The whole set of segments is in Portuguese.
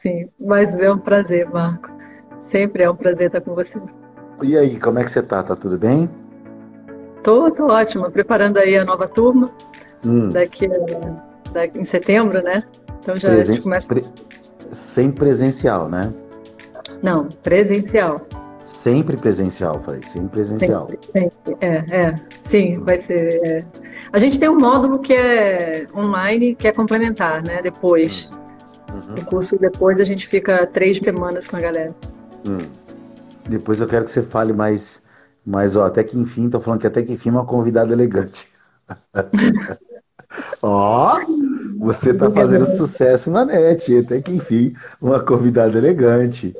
sim. Mas é um prazer, Marco. Sempre é um prazer estar com você. E aí, como é que você tá? Tá tudo bem? Tô, tô ótima. Preparando aí a nova turma. Hum. Daqui, daqui em setembro, né? Então já Presen... começa. Pre... Sem presencial, né? Não, presencial. Sempre presencial, falei, sempre presencial. Sempre, sempre. É, é. Sim, vai ser. É. A gente tem um módulo que é online, que é complementar, né? Depois. Uhum. O curso depois a gente fica três semanas com a galera. Hum. Depois eu quero que você fale mais, mais ó, até que enfim, tô falando que até que enfim é uma convidada elegante. ó, você tá fazendo sucesso na net, até que enfim, uma convidada elegante.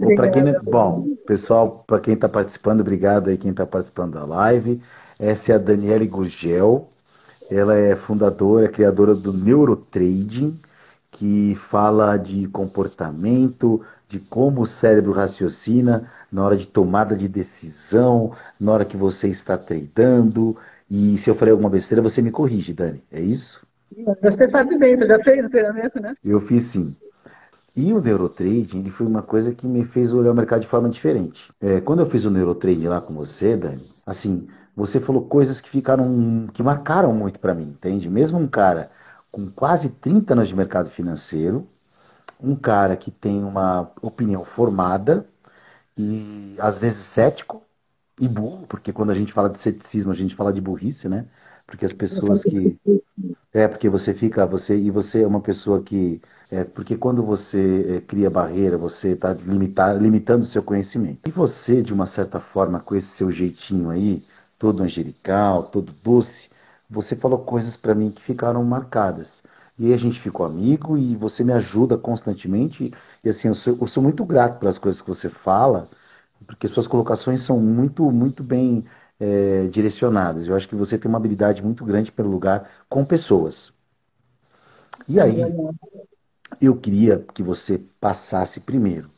Ou para quem, bom, pessoal, para quem está participando, obrigado aí quem está participando da live. Essa é a Daniele Gugel. Ela é fundadora, criadora do Neurotrading, que fala de comportamento, de como o cérebro raciocina na hora de tomada de decisão, na hora que você está treinando. E se eu falei alguma besteira, você me corrige, Dani. É isso? Você sabe bem, você já fez o treinamento, né? Eu fiz sim. E o Neurotrading ele foi uma coisa que me fez olhar o mercado de forma diferente. É, quando eu fiz o Neurotrading lá com você, Dani, assim, você falou coisas que ficaram, que marcaram muito para mim, entende? Mesmo um cara com quase 30 anos de mercado financeiro, um cara que tem uma opinião formada e às vezes cético e burro, porque quando a gente fala de ceticismo, a gente fala de burrice, né? Porque as pessoas que é porque você fica, você e você é uma pessoa que é, porque quando você é, cria barreira, você está limitando o seu conhecimento. E você, de uma certa forma, com esse seu jeitinho aí, todo angelical, todo doce, você falou coisas para mim que ficaram marcadas. E aí a gente ficou amigo e você me ajuda constantemente. E assim, eu sou, eu sou muito grato pelas coisas que você fala, porque suas colocações são muito, muito bem é, direcionadas. Eu acho que você tem uma habilidade muito grande pelo lugar com pessoas. E aí, eu queria que você passasse primeiro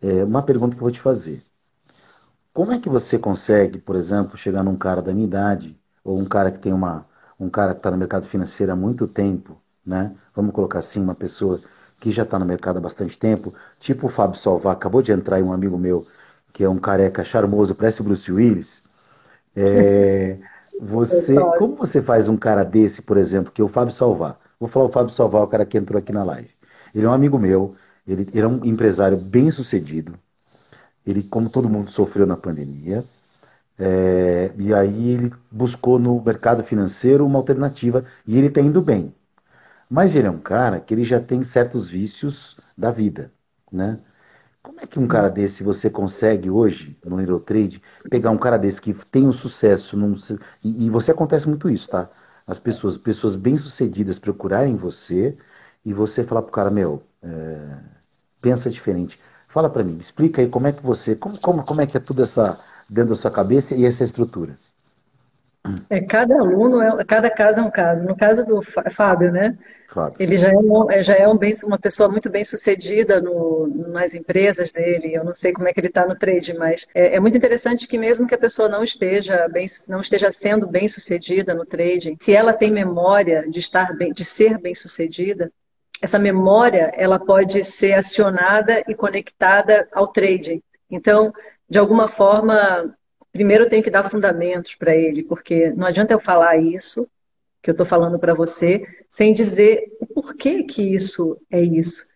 é, uma pergunta que eu vou te fazer. Como é que você consegue, por exemplo, chegar num cara da minha idade, ou um cara que tem uma. um cara que está no mercado financeiro há muito tempo, né? Vamos colocar assim, uma pessoa que já está no mercado há bastante tempo, tipo o Fábio Salvar, acabou de entrar aí um amigo meu, que é um careca charmoso, parece Bruce Willis. É, você, como você faz um cara desse, por exemplo, que é o Fábio Salvar? Vou falar o Fábio Salvar, o cara que entrou aqui na live. Ele é um amigo meu, ele, ele é um empresário bem sucedido. Ele, como todo mundo, sofreu na pandemia. É, e aí ele buscou no mercado financeiro uma alternativa e ele está indo bem. Mas ele é um cara que ele já tem certos vícios da vida, né? Como é que um Sim. cara desse você consegue hoje, no Neurotrade, pegar um cara desse que tem um sucesso, num, e, e, você acontece muito isso, tá? As pessoas, pessoas bem-sucedidas procurarem você e você falar pro cara, meu, é, pensa diferente. Fala para mim, explica aí como é que você, como, como, como é que é tudo essa dentro da sua cabeça e essa estrutura. É, cada aluno, é, cada caso é um caso. No caso do Fábio, né? Fábio. Ele já é, um, é, já é um bem, uma pessoa muito bem sucedida no, nas empresas dele. Eu não sei como é que ele está no trade, mas é, é, muito interessante que mesmo que a pessoa não esteja bem, não esteja sendo bem sucedida no trading, se ela tem memória de estar bem, de ser bem sucedida, essa memória ela pode ser acionada e conectada ao trading. Então, de alguma forma, primeiro eu tenho que dar fundamentos para ele, porque não adianta eu falar isso que eu estou falando para você sem dizer o porquê que isso é isso.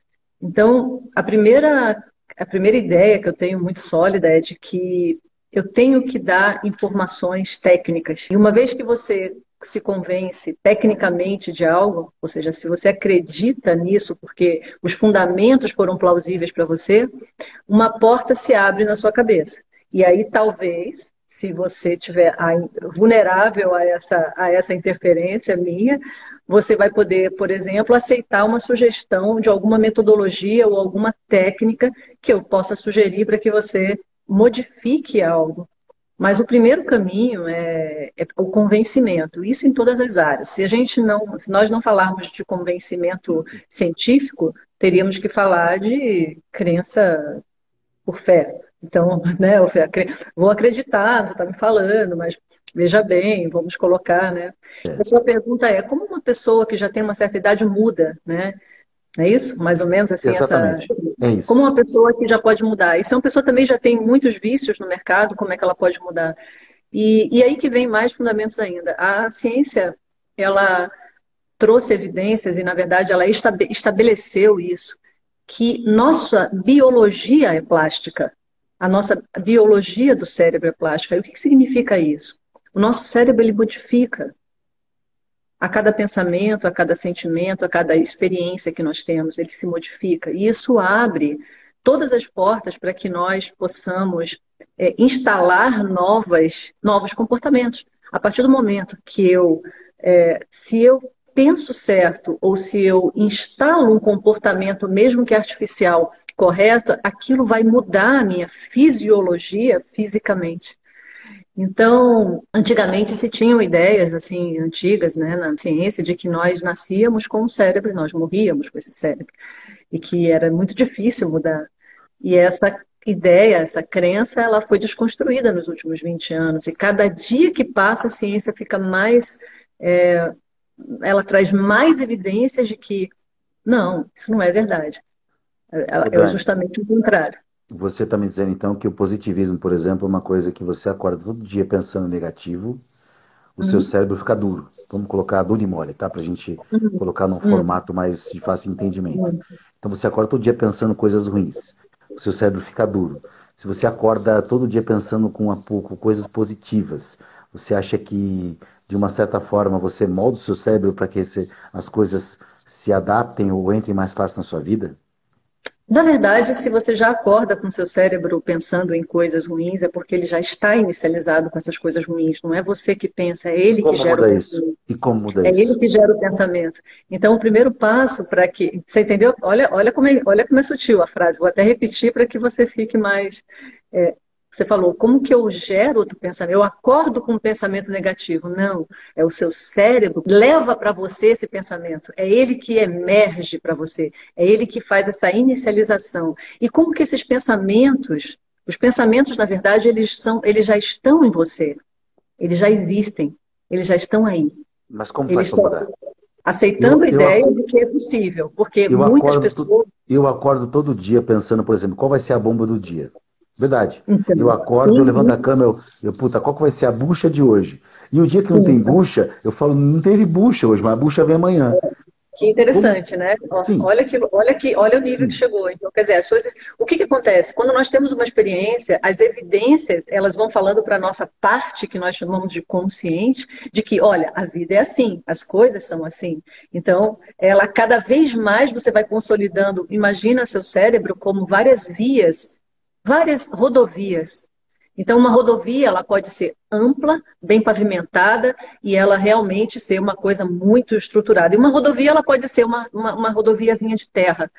Então, a primeira a primeira ideia que eu tenho muito sólida é de que eu tenho que dar informações técnicas. E uma vez que você se convence tecnicamente de algo, ou seja, se você acredita nisso, porque os fundamentos foram plausíveis para você, uma porta se abre na sua cabeça. E aí talvez, se você estiver vulnerável a essa, a essa interferência minha, você vai poder, por exemplo, aceitar uma sugestão de alguma metodologia ou alguma técnica que eu possa sugerir para que você modifique algo. Mas o primeiro caminho é, é, o convencimento, isso em todas as áreas. Se a gente não, se nós não falarmos de convencimento científico, teríamos que falar de crença por fé. Então, né, eu vou acreditar, você está me falando, mas veja bem, vamos colocar, né? É. A sua pergunta é, como uma pessoa que já tem uma certa idade muda, né? É isso? Mais ou menos assim, Exatamente. essa. É isso. Como uma pessoa que já pode mudar. E se uma pessoa também já tem muitos vícios no mercado, como é que ela pode mudar? E, e aí que vem mais fundamentos ainda. A ciência, ela trouxe evidências e, na verdade, ela estabeleceu isso, que nossa biologia é plástica. A nossa biologia do cérebro é plástica. E o que, que significa isso? O nosso cérebro ele modifica a cada pensamento, a cada sentimento, a cada experiência que nós temos, ele se modifica. E isso abre todas as portas para que nós possamos é, instalar novas, novos comportamentos. A partir do momento que eu, é, se eu penso certo ou se eu instalo um comportamento, mesmo que artificial, correto, aquilo vai mudar a minha fisiologia fisicamente. Então, antigamente se tinham ideias assim antigas, né, na ciência, de que nós nascíamos com um cérebro e nós morríamos com esse cérebro e que era muito difícil mudar. E essa ideia, essa crença, ela foi desconstruída nos últimos 20 anos e cada dia que passa a ciência fica mais, é, ela traz mais evidências de que não, isso não é verdade. É, é verdade. é justamente o contrário. Você está me dizendo então que o positivismo, por exemplo, é uma coisa que você acorda todo dia pensando negativo, o uhum. seu cérebro fica duro. Vamos colocar duro e mole, tá? Para a gente uhum. colocar num uhum. formato mais de fácil entendimento. Então você acorda todo dia pensando coisas ruins, o seu cérebro fica duro. Se você acorda todo dia pensando com, uma, com coisas positivas, você acha que de uma certa forma você molda o seu cérebro para que as coisas se adaptem ou entrem mais fácil na sua vida? Na verdade, se você já acorda com seu cérebro pensando em coisas ruins, é porque ele já está inicializado com essas coisas ruins. Não é você que pensa, é ele que gera o pensamento. E como muda é isso? É ele que gera o pensamento. Então, o primeiro passo para que. Você entendeu? Olha, olha, como é, olha como é sutil a frase. Vou até repetir para que você fique mais. É, você falou, como que eu gero outro pensamento? Eu acordo com um pensamento negativo. Não, é o seu cérebro leva para você esse pensamento. É ele que emerge para você. É ele que faz essa inicialização. E como que esses pensamentos, os pensamentos, na verdade, eles, são, eles já estão em você. Eles já existem. Eles já estão aí. Mas como eles faz mudar? Aceitando eu, a ideia eu, de que é possível. Porque muitas pessoas... eu acordo todo dia pensando, por exemplo, qual vai ser a bomba do dia? Verdade. Então, eu acordo, sim, eu levanto sim. a cama, eu, eu, puta, qual que vai ser a bucha de hoje? E o dia que sim, não tem bucha, eu falo, não teve bucha hoje, mas a bucha vem amanhã. Que interessante, né? Olha, que, olha, que, olha o nível que chegou. Então, quer dizer, as coisas. O que, que acontece? Quando nós temos uma experiência, as evidências elas vão falando para a nossa parte, que nós chamamos de consciente, de que, olha, a vida é assim, as coisas são assim. Então, ela cada vez mais você vai consolidando. Imagina seu cérebro como várias vias várias rodovias. Então, uma rodovia ela pode ser ampla, bem pavimentada e ela realmente ser uma coisa muito estruturada. E uma rodovia ela pode ser uma, uma, uma rodoviazinha de terra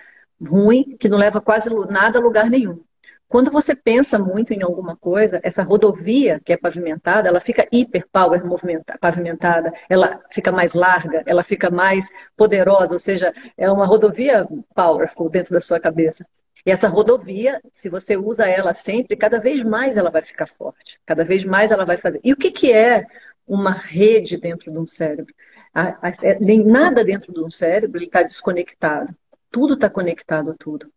ruim, que não leva quase nada a lugar nenhum. Quando você pensa muito em alguma coisa, essa rodovia que é pavimentada, ela fica hiper power pavimentada, ela fica mais larga, ela fica mais poderosa, ou seja, é uma rodovia powerful dentro da sua cabeça. E essa rodovia, se você usa ela sempre, cada vez mais ela vai ficar forte, cada vez mais ela vai fazer. E o que, que é uma rede dentro de um cérebro? É, nem nada dentro de um cérebro está desconectado. Tudo está conectado a tudo.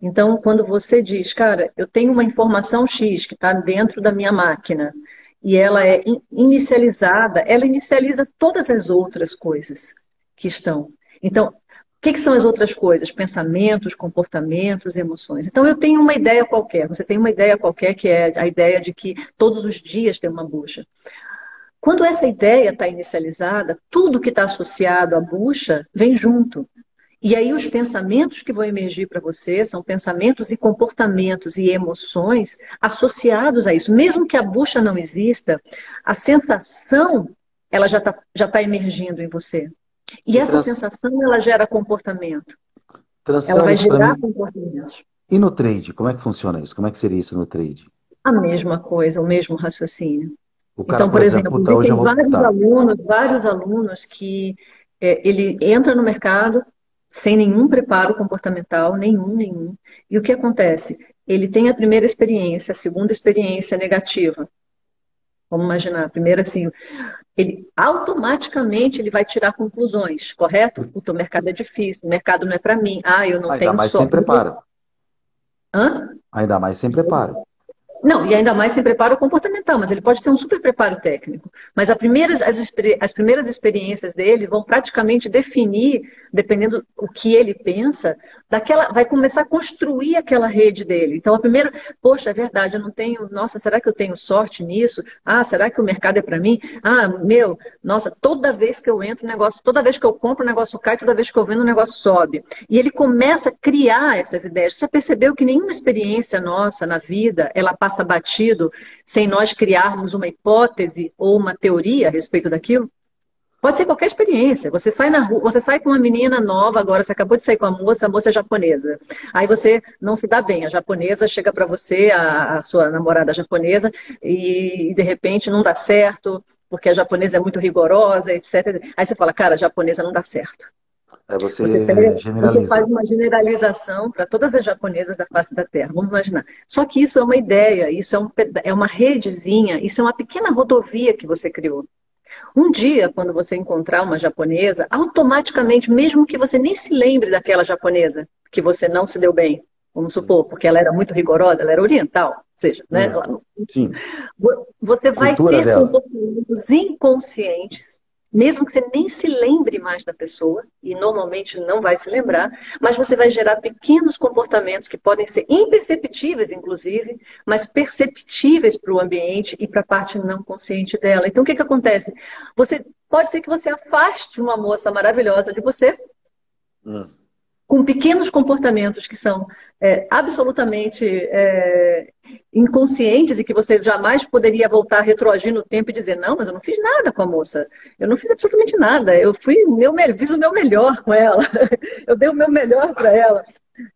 Então, quando você diz, cara, eu tenho uma informação X que está dentro da minha máquina e ela é inicializada, ela inicializa todas as outras coisas que estão. Então, que, que, são as outras coisas? Pensamentos, comportamentos, emoções. Então, eu tenho uma ideia qualquer. Você tem uma ideia qualquer que é a ideia de que todos os dias tem uma bucha. Quando essa ideia está inicializada, tudo que está associado à bucha vem junto. E aí os pensamentos que vão emergir para você são pensamentos e comportamentos e emoções associados a isso. Mesmo que a bucha não exista, a sensação ela já está já tá emergindo em você. E essa trans... sensação, ela gera comportamento. Ela vai gerar comportamentos. E no trade, como é que funciona isso? Como é que seria isso no trade? A mesma coisa, o mesmo raciocínio. O cara, então, por, por exemplo, exemplo existem vários vou... alunos, vários alunos que é, ele entra no mercado sem nenhum preparo comportamental, nenhum, nenhum. E o que acontece? Ele tem a primeira experiência, a segunda experiência negativa. Vamos imaginar, a primeira assim, ele automaticamente ele vai tirar conclusões, correto? O teu mercado é difícil, o mercado não é para mim. Ah, eu não Ainda tenho mais só. sem preparo. Hã? Ainda mais sem preparo. Não, e ainda mais sem preparo comportamental, mas ele pode ter um super preparo técnico. Mas primeiras, as, as, primeiras experiências dele vão praticamente definir, dependendo o que ele pensa, daquela, vai começar a construir aquela rede dele. Então, a primeira, poxa, é verdade, eu não tenho, nossa, será que eu tenho sorte nisso? Ah, será que o mercado é para mim? Ah, meu, nossa, toda vez que eu entro, o negócio, toda vez que eu compro, o negócio cai, toda vez que eu vendo, o negócio sobe. E ele começa a criar essas ideias. Você percebeu que nenhuma experiência nossa na vida, ela passa batido sem nós criarmos uma hipótese ou uma teoria a respeito daquilo? Pode ser qualquer experiência. Você sai na rua, você sai com uma menina nova agora, você acabou de sair com a moça, a moça é japonesa. Aí você não se dá bem, a japonesa chega para você, a, a, sua namorada japonesa, e de repente não dá certo, porque a japonesa é muito rigorosa, etc. Aí você fala, cara, a japonesa não dá certo. É você, você, você, faz uma generalização para todas as japonesas da face da Terra, vamos imaginar. Só que isso é uma ideia, isso é, um, é uma redezinha, isso é uma pequena rodovia que você criou. Um dia, quando você encontrar uma japonesa, automaticamente, mesmo que você nem se lembre daquela japonesa, que você não se deu bem, vamos supor, porque ela era muito rigorosa, ela era oriental, ou seja, né? Sim. Você vai ter dela. comportamentos inconscientes mesmo que você nem se lembre mais da pessoa, e normalmente não vai se lembrar, mas você vai gerar pequenos comportamentos que podem ser imperceptíveis, inclusive, mas perceptíveis para o ambiente e para a parte não consciente dela. Então, o que, que acontece? Você pode ser que você afaste uma moça maravilhosa de você. Hum com pequenos comportamentos que são é, absolutamente é, inconscientes e que você jamais poderia voltar a retroagir no tempo e dizer, não, mas eu não fiz nada com a moça. Eu não fiz absolutamente nada. Eu fui meu, fiz o meu melhor com ela. eu dei o meu melhor para ela.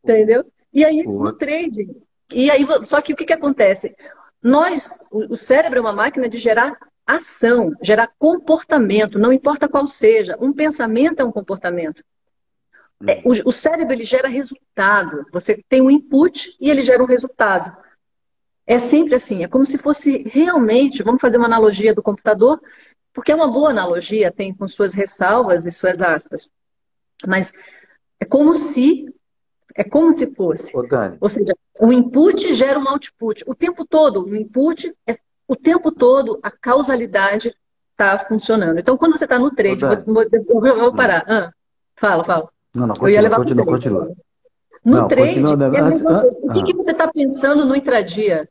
Entendeu? E aí, no trading. E aí, só que o que, que acontece? Nós, o cérebro é uma máquina de gerar ação, gerar comportamento, não importa qual seja. Um pensamento é um comportamento. É, o, o, cérebro ele gera resultado. Você tem um input e ele gera um resultado. É sempre assim. É como se fosse realmente. Vamos fazer uma analogia do computador, porque é uma boa analogia, tem com suas ressalvas e suas aspas. Mas é como se é como se fosse. Ô, Ou seja, o input gera um output. O tempo todo, o input é o tempo todo a causalidade está funcionando. Então, quando você está no trade, Ô, vou, vou, vou, parar. Ah, fala, fala. Não, não, continua, continua, continua. No não, trade, continua, é a mesma coisa. O que, ah. que você está pensando no intradia?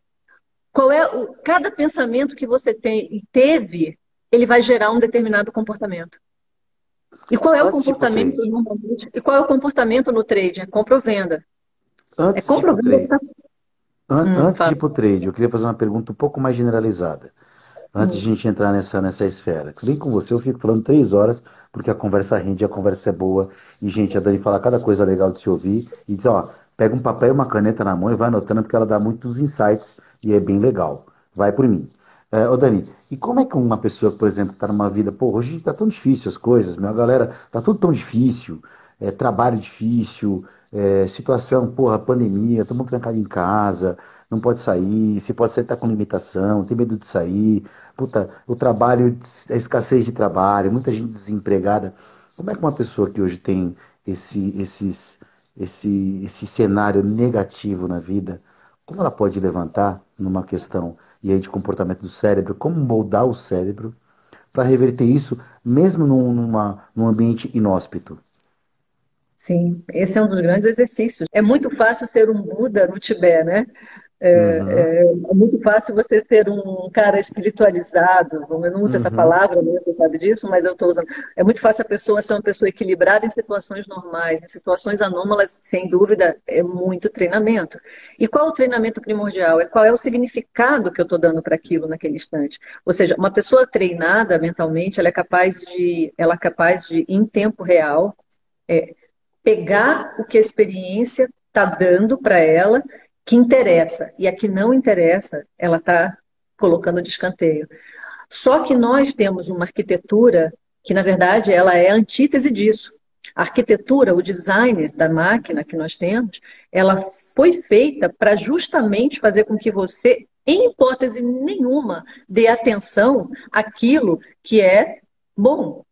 Qual é o, cada pensamento que você tem e teve, ele vai gerar um determinado comportamento. E qual é o comportamento normalmente? E qual é o comportamento no trade? É compra ou venda. Antes é compra ou venda. Tá... Hum, antes de ir para o trade, eu queria fazer uma pergunta um pouco mais generalizada. Antes hum. de a gente entrar nessa, nessa esfera. Bem com você, eu fico falando três horas, porque a conversa rende, a conversa é boa. E, gente, a Dani fala cada coisa legal de se ouvir. E diz, ó, pega um papel e uma caneta na mão e vai anotando, porque ela dá muitos insights e é bem legal. Vai por mim. É, ô Dani, e como é que uma pessoa, por exemplo, está numa vida, pô, hoje está tão difícil as coisas, minha galera, tá tudo tão difícil, é, trabalho difícil, é, situação, porra, pandemia, todo mundo trancado em casa, não pode sair, se pode sair, tá com limitação, tem medo de sair, puta, o trabalho, a escassez de trabalho, muita gente desempregada. Como é que uma pessoa que hoje tem esse, esses, esse, esse cenário negativo na vida, como ela pode levantar numa questão e aí de comportamento do cérebro, como moldar o cérebro para reverter isso, mesmo num, numa, num ambiente inóspito? Sim, esse é um dos grandes exercícios. É muito fácil ser um Buda no Tibete, né? É, uhum. é, é, muito fácil você ser um cara espiritualizado, eu não uso uhum. essa palavra, né, você sabe disso, mas eu estou usando. É muito fácil a pessoa ser uma pessoa equilibrada em situações normais, em situações anômalas, sem dúvida, é muito treinamento. E qual o treinamento primordial? É qual é o significado que eu estou dando para aquilo naquele instante? Ou seja, uma pessoa treinada mentalmente, ela é capaz de, ela é capaz de, em tempo real, é, pegar o que a experiência está dando para ela que interessa e a que não interessa, ela está colocando de escanteio. Só que nós temos uma arquitetura que, na verdade, ela é a antítese disso. A arquitetura, o design da máquina que nós temos, ela foi feita para justamente fazer com que você em hipótese nenhuma, dê atenção àquilo que é bom.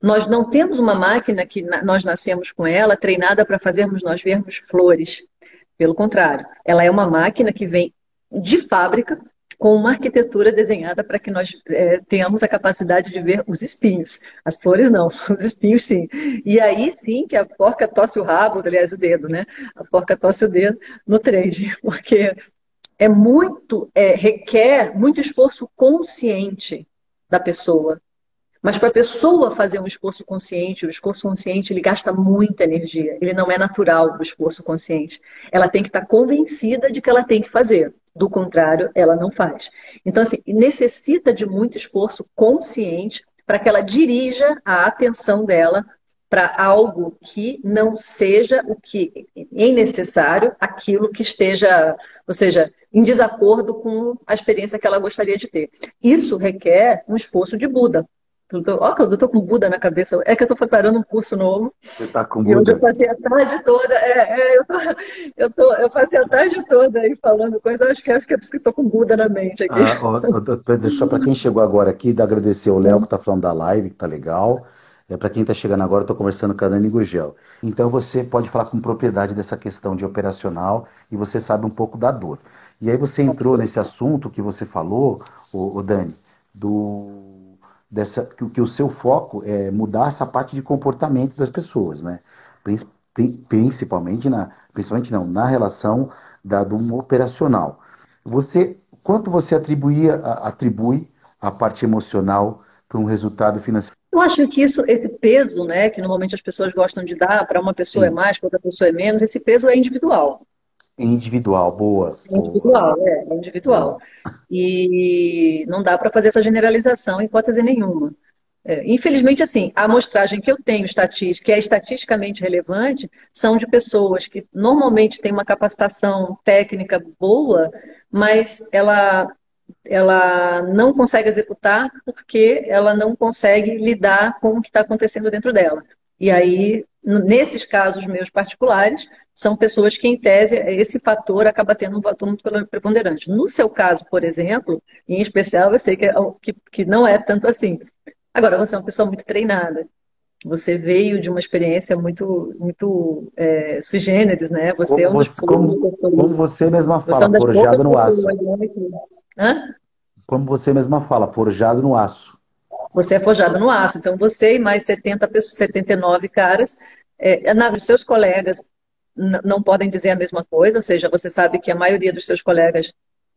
Nós não temos uma máquina que nós nascemos com ela treinada para fazermos nós vermos flores. Pelo contrário, ela é uma máquina que vem de fábrica com uma arquitetura desenhada para que nós é, tenhamos a capacidade de ver os espinhos. As flores não, os espinhos sim. E aí sim que a porca tosse o rabo, aliás, o dedo, né? A porca tosse o dedo no trade, porque é muito, é, requer muito esforço consciente da pessoa. Mas para a pessoa fazer um esforço consciente, o esforço consciente ele gasta muita energia. Ele não é natural o esforço consciente. Ela tem que estar convencida de que ela tem que fazer. Do contrário, ela não faz. Então, assim, necessita de muito esforço consciente para que ela dirija a atenção dela para algo que não seja o que é necessário, aquilo que esteja, ou seja, em desacordo com a experiência que ela gostaria de ter. Isso requer um esforço de Buda, Ó, eu tô com Buda na cabeça. É que eu tô preparando um curso novo. Você tá com Buda? E hoje eu passei a tarde toda. É, é, eu, tô, eu, tô, eu passei a tarde toda aí falando coisa. Acho que, acho que é por isso que eu tô com Buda na mente aqui. Ah, ó, ó, só para quem chegou agora aqui, agradecer o Léo que tá falando da live, que tá legal. É, para quem está chegando agora, eu estou conversando com a Dani Gugel. Então você pode falar com propriedade dessa questão de operacional e você sabe um pouco da dor. E aí você entrou nesse assunto que você falou, o Dani, do dessa que, que o seu foco é mudar essa parte de comportamento das pessoas, né? Principalmente na, principalmente não, na relação da do operacional. Você, quanto você atribuía, atribui a parte emocional para um resultado financeiro? Eu acho que isso, esse peso, né, que normalmente as pessoas gostam de dar, para uma pessoa Sim. é mais, para outra pessoa é menos, esse peso é individual. Individual, boa. Individual, boa. é, individual. E não dá para fazer essa generalização em hipótese nenhuma. É, infelizmente, assim, a amostragem que eu tenho, que é estatisticamente relevante, são de pessoas que normalmente têm uma capacitação técnica boa, mas ela, ela não consegue executar porque ela não consegue lidar com o que está acontecendo dentro dela. E aí, nesses casos meus particulares, são pessoas que, em tese, esse fator acaba tendo um fator muito preponderante. No seu caso, por exemplo, em especial, eu sei que, é, que, que não é tanto assim. Agora, você é uma pessoa muito treinada. Você veio de uma experiência muito, muito é, sui generis, né? Você como é um você, como, como, você mesma fala, você é forjado no aço. Hã? Como você mesma fala, forjado no aço. Você é forjado no aço. Então, você e mais 70 pessoas, 79 caras, é, na, os seus colegas não podem dizer a mesma coisa, ou seja, você sabe que a maioria dos seus colegas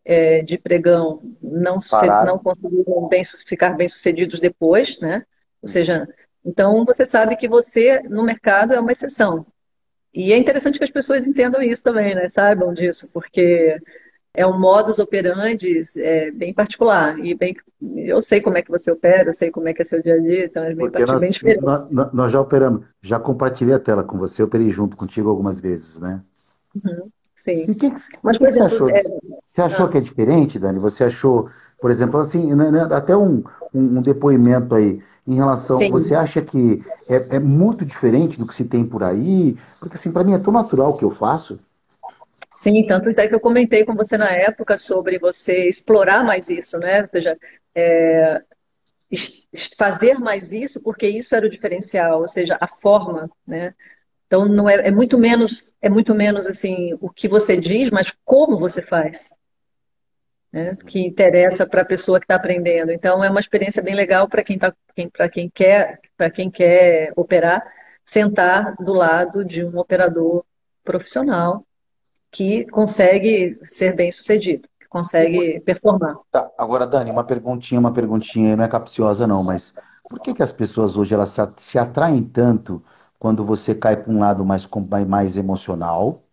é, de pregão não, não conseguiram bem, ficar bem-sucedidos depois, né? Ou seja, então você sabe que você, no mercado, é uma exceção. E é interessante que as pessoas entendam isso também, né? Saibam disso, porque é um modus operandi é, bem particular. E bem, eu sei como é que você opera, eu sei como é que é seu dia a dia, então é bem, nós, bem diferente. Nós, nós, já operamos, já compartilhei a tela com você, operei junto contigo algumas vezes, né? Uhum, sim. E que, que, Mas, por exemplo, você achou, é... você achou ah. que é diferente, Dani? Você achou, por exemplo, assim, né, né, até um, um, um, depoimento aí em relação, sim. você acha que é, é muito diferente do que se tem por aí? Porque assim, para mim é tão natural o que eu faço. Sim, tanto até que eu comentei com você na época sobre você explorar mais isso, né? Ou seja, é, fazer mais isso, porque isso era o diferencial, ou seja, a forma, né? Então não é, é muito menos é muito menos assim o que você diz, mas como você faz, né? Que interessa para a pessoa que está aprendendo. Então é uma experiência bem legal para quem tá, para quem quer para quem quer operar, sentar do lado de um operador profissional que consegue ser bem sucedido, que consegue performar. Tá, agora, Dani, uma perguntinha, uma perguntinha, não é capciosa não, mas por que, que as pessoas hoje elas se atraem tanto quando você cai para um lado mais, mais emocional,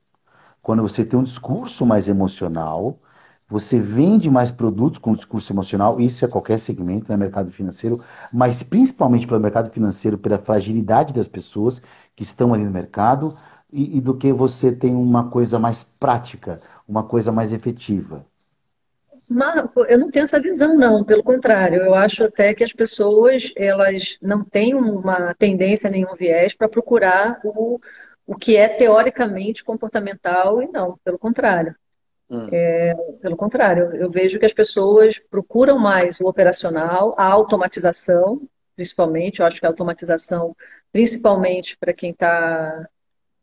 quando você tem um discurso mais emocional, você vende mais produtos com discurso emocional, isso é qualquer segmento né, mercado financeiro, mas principalmente pelo mercado financeiro, pela fragilidade das pessoas que estão ali no mercado, e, e do que você tem uma coisa mais prática, uma coisa mais efetiva? Marco, eu não tenho essa visão, não. Pelo contrário, eu acho até que as pessoas elas não têm uma tendência, nenhum viés para procurar o, o que é teoricamente comportamental e não, pelo contrário. Hum. É, pelo contrário, eu vejo que as pessoas procuram mais o operacional, a automatização, principalmente. Eu acho que a automatização, principalmente para quem está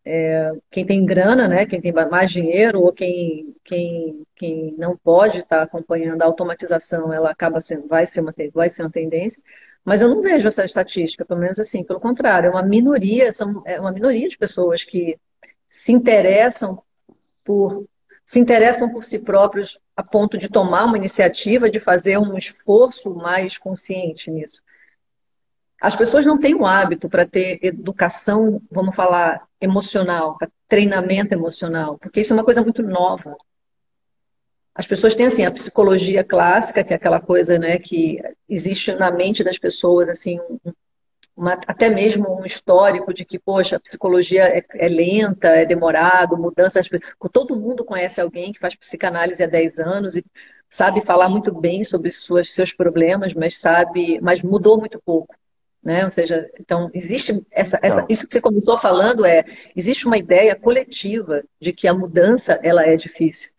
é, quem tem grana, né, quem tem mais dinheiro ou quem, quem, quem não pode estar tá acompanhando a automatização, ela acaba sendo, vai ser uma, vai ser uma tendência. Mas eu não vejo essa estatística, pelo menos assim, pelo contrário, é uma minoria, são, é uma minoria de pessoas que se interessam por se interessam por si próprios a ponto de tomar uma iniciativa, de fazer um esforço mais consciente nisso. As pessoas não têm o hábito para ter educação, vamos falar, emocional, treinamento emocional, porque isso é uma coisa muito nova. As pessoas têm assim a psicologia clássica, que é aquela coisa, né, que existe na mente das pessoas assim, uma, até mesmo um histórico de que, poxa, a psicologia é, é lenta, é demorado, mudanças. Todo mundo conhece alguém que faz psicanálise há 10 anos e sabe falar muito bem sobre suas, seus problemas, mas sabe, mas mudou muito pouco. Né? Ou seja, então existe essa, essa, isso que você começou falando é existe uma ideia coletiva de que a mudança ela é difícil,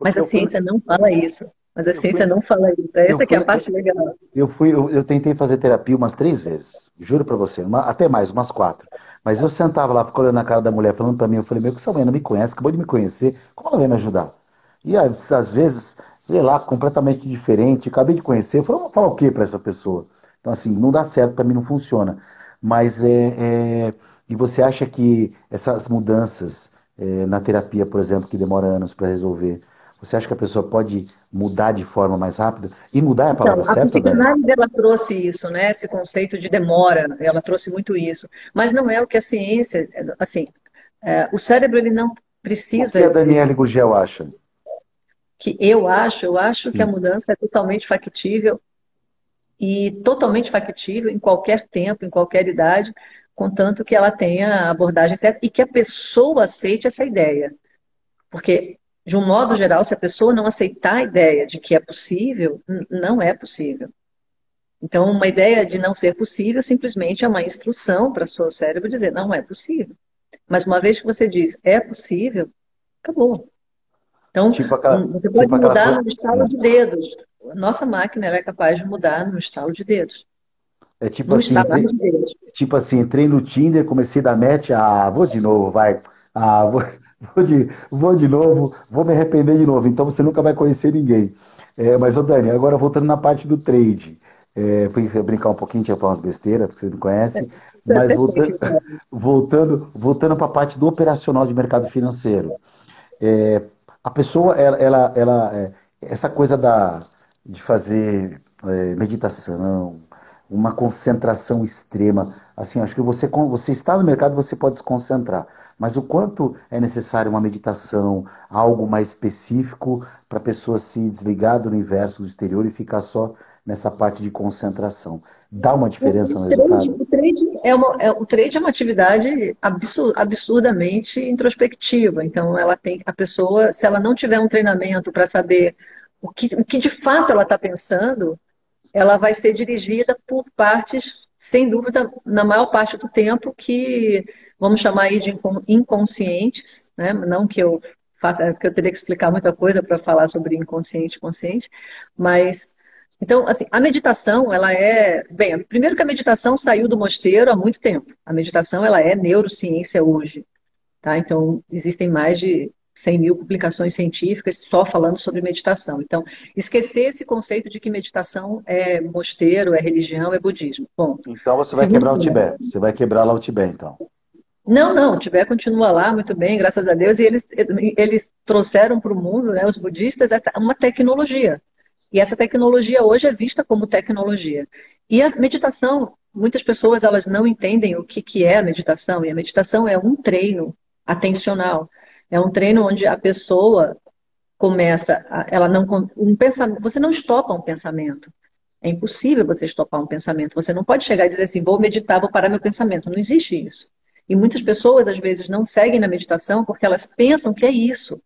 mas a ciência não fala isso. Mas a ciência fui, não fala isso. Essa fui, que é a parte legal. Eu fui, eu, eu, tentei fazer terapia umas três vezes, juro para você, uma, até mais, umas quatro. Mas eu sentava lá, ficava olhando na cara da mulher, falando para mim, eu falei, meu, que essa mulher não me conhece, acabou de me conhecer, como ela vai me ajudar? E às vezes, sei lá, completamente diferente, acabei de conhecer, eu falei, vou falar o que para essa pessoa? Então, assim, não dá certo, para mim não funciona. Mas é, é, E você acha que essas mudanças é, na terapia, por exemplo, que demora anos para resolver, você acha que a pessoa pode mudar de forma mais rápida? E mudar é a palavra então, certa? A psicanálise ela trouxe isso, né? Esse conceito de demora, ela trouxe muito isso. Mas não é o que a ciência, assim, é, o cérebro ele não precisa. O que a Daniela Gugel acha? Que eu acho, eu acho Sim. que a mudança é totalmente factível e totalmente factível em qualquer tempo, em qualquer idade, contanto que ela tenha a abordagem certa e que a pessoa aceite essa ideia. Porque, de um modo geral, se a pessoa não aceitar a ideia de que é possível, não é possível. Então, uma ideia de não ser possível simplesmente é uma instrução para o seu cérebro dizer não é possível. Mas uma vez que você diz é possível, acabou. Então, tipo aquela, você pode tipo mudar no estalo de dedos nossa máquina é capaz de mudar no estalo de dedos. É tipo no assim, entrei, de dedos. tipo assim, entrei no Tinder, comecei da match, ah, vou de novo, vai. Ah, vou, vou, de, vou de novo, vou me arrepender de novo. Então você nunca vai conhecer ninguém. É, mas, ô Dani, agora voltando na parte do trade. É, fui brincar um pouquinho, tinha falar umas besteiras, porque você não conhece. É, mas voltando, voltando, voltando para a parte do operacional de mercado financeiro. É, a pessoa, ela, ela, ela é, essa coisa da, de fazer é, meditação, uma concentração extrema. Assim, acho que você, você está no mercado, você pode se concentrar. Mas o quanto é necessário uma meditação, algo mais específico para a pessoa se desligar do universo do exterior e ficar só nessa parte de concentração. Dá uma diferença o no trade, resultado? O trade é uma, é, o trade é uma atividade absurdamente introspectiva. Então, ela tem a pessoa, se ela não tiver um treinamento para saber o que, o que de fato ela está pensando, ela vai ser dirigida por partes, sem dúvida, na maior parte do tempo, que vamos chamar aí de inconscientes, né? não que eu faça, é porque eu teria que explicar muita coisa para falar sobre inconsciente e consciente, mas então, assim, a meditação, ela é, bem, primeiro que a meditação saiu do mosteiro há muito tempo. A meditação, ela é neurociência hoje, tá? Então, existem mais de 100 mil publicações científicas só falando sobre meditação. Então, esquecer esse conceito de que meditação é mosteiro, é religião, é budismo. Ponto. Então você vai Segundo quebrar o Tibete. Você vai quebrar lá o Tibete, então. Não, não, o Tibete continua lá muito bem, graças a Deus, e eles, eles trouxeram para o mundo, né, os budistas, uma tecnologia. E essa tecnologia hoje é vista como tecnologia. E a meditação, muitas pessoas elas não entendem o que, que é a meditação, e a meditação é um treino atencional. É um treino onde a pessoa começa, a, ela não um pensamento, você não estopa um pensamento. É impossível você estopar um pensamento. Você não pode chegar e dizer assim, vou meditar, vou parar meu pensamento. Não existe isso. E muitas pessoas, às vezes, não seguem na meditação porque elas pensam que é isso.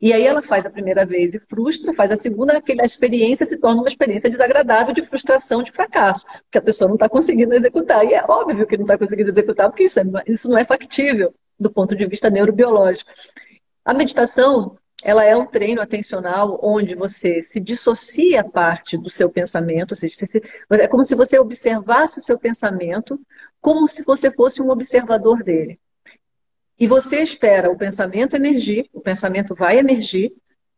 E aí ela faz a primeira vez e frustra, faz a segunda, a experiência se torna uma experiência desagradável de frustração, de fracasso, porque a pessoa não está conseguindo executar. E é óbvio que não está conseguindo executar, porque isso, é, isso não é factível do ponto de vista neurobiológico. A meditação, ela é um treino atencional onde você se dissocia parte do seu pensamento, ou seja, é como se você observasse o seu pensamento como se você fosse um observador dele. E você espera o pensamento emergir, o pensamento vai emergir.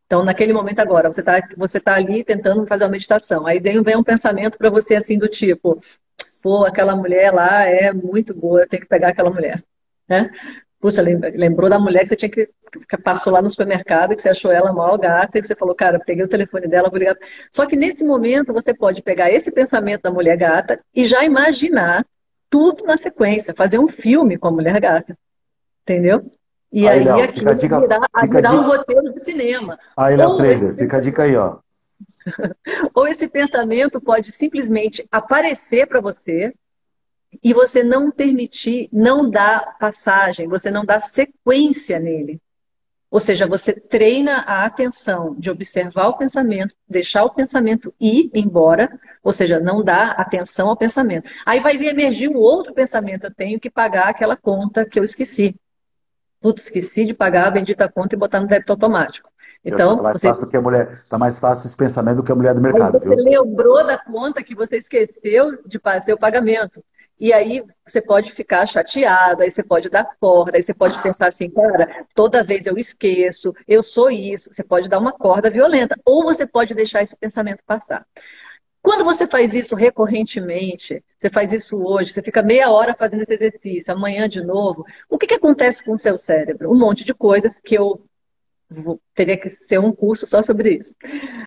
Então, naquele momento agora, você está você tá ali tentando fazer uma meditação. Aí vem, vem um pensamento para você assim do tipo, pô, aquela mulher lá é muito boa, eu tenho que pegar aquela mulher. Né? Puxa, lembrou da mulher que você tinha que, que passou lá no supermercado, que você achou ela mal gata, e que você falou, cara, peguei o telefone dela, vou ligar. Só que nesse momento você pode pegar esse pensamento da mulher gata e já imaginar tudo na sequência, fazer um filme com a mulher gata. Entendeu? E aí, aí aquilo dica, virar, virar um roteiro de cinema. Aí, Léo Trader, fica a dica aí, ó. Ou esse pensamento pode simplesmente aparecer para você e você não permitir, não dar passagem, você não dá sequência nele. Ou seja, você treina a atenção de observar o pensamento, deixar o pensamento ir embora, ou seja, não dá atenção ao pensamento. Aí vai vir emergir um outro pensamento, eu tenho que pagar aquela conta que eu esqueci. Putz, esqueci de pagar a bendita conta e botar no débito automático. Então, tá mais você... fácil do que a mulher, tá mais fácil esse pensamento do que a mulher do mercado. Aí você viu? lembrou da conta que você esqueceu de fazer o pagamento. E aí você pode ficar chateado, aí você pode dar corda, aí você pode pensar assim, cara, toda vez eu esqueço, eu sou isso. Você pode dar uma corda violenta, ou você pode deixar esse pensamento passar. Quando você faz isso recorrentemente, você faz isso hoje, você fica meia hora fazendo esse exercício, amanhã de novo, o que, que acontece com o seu cérebro? Um monte de coisas que eu vou, teria que ser um curso só sobre isso.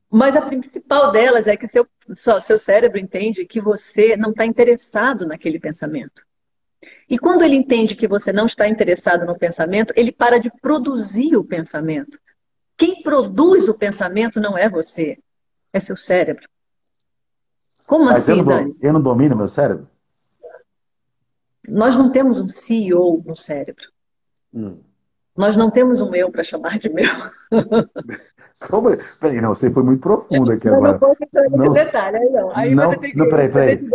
Mas a principal delas é que seu, seu cérebro entende que você não está interessado naquele pensamento. E quando ele entende que você não está interessado no pensamento, ele para de produzir o pensamento. Quem produz o pensamento não é você, é seu cérebro. Como Mas assim, eu não, Dani? Eu não domino meu cérebro? Nós não temos um CEO no cérebro. Hum. Nós não temos um eu para chamar de meu. Como? Peraí, não, você foi muito profundo aqui agora. Não nesse não, detalhe, aí não. Aí não, você tem que, não, peraí, peraí.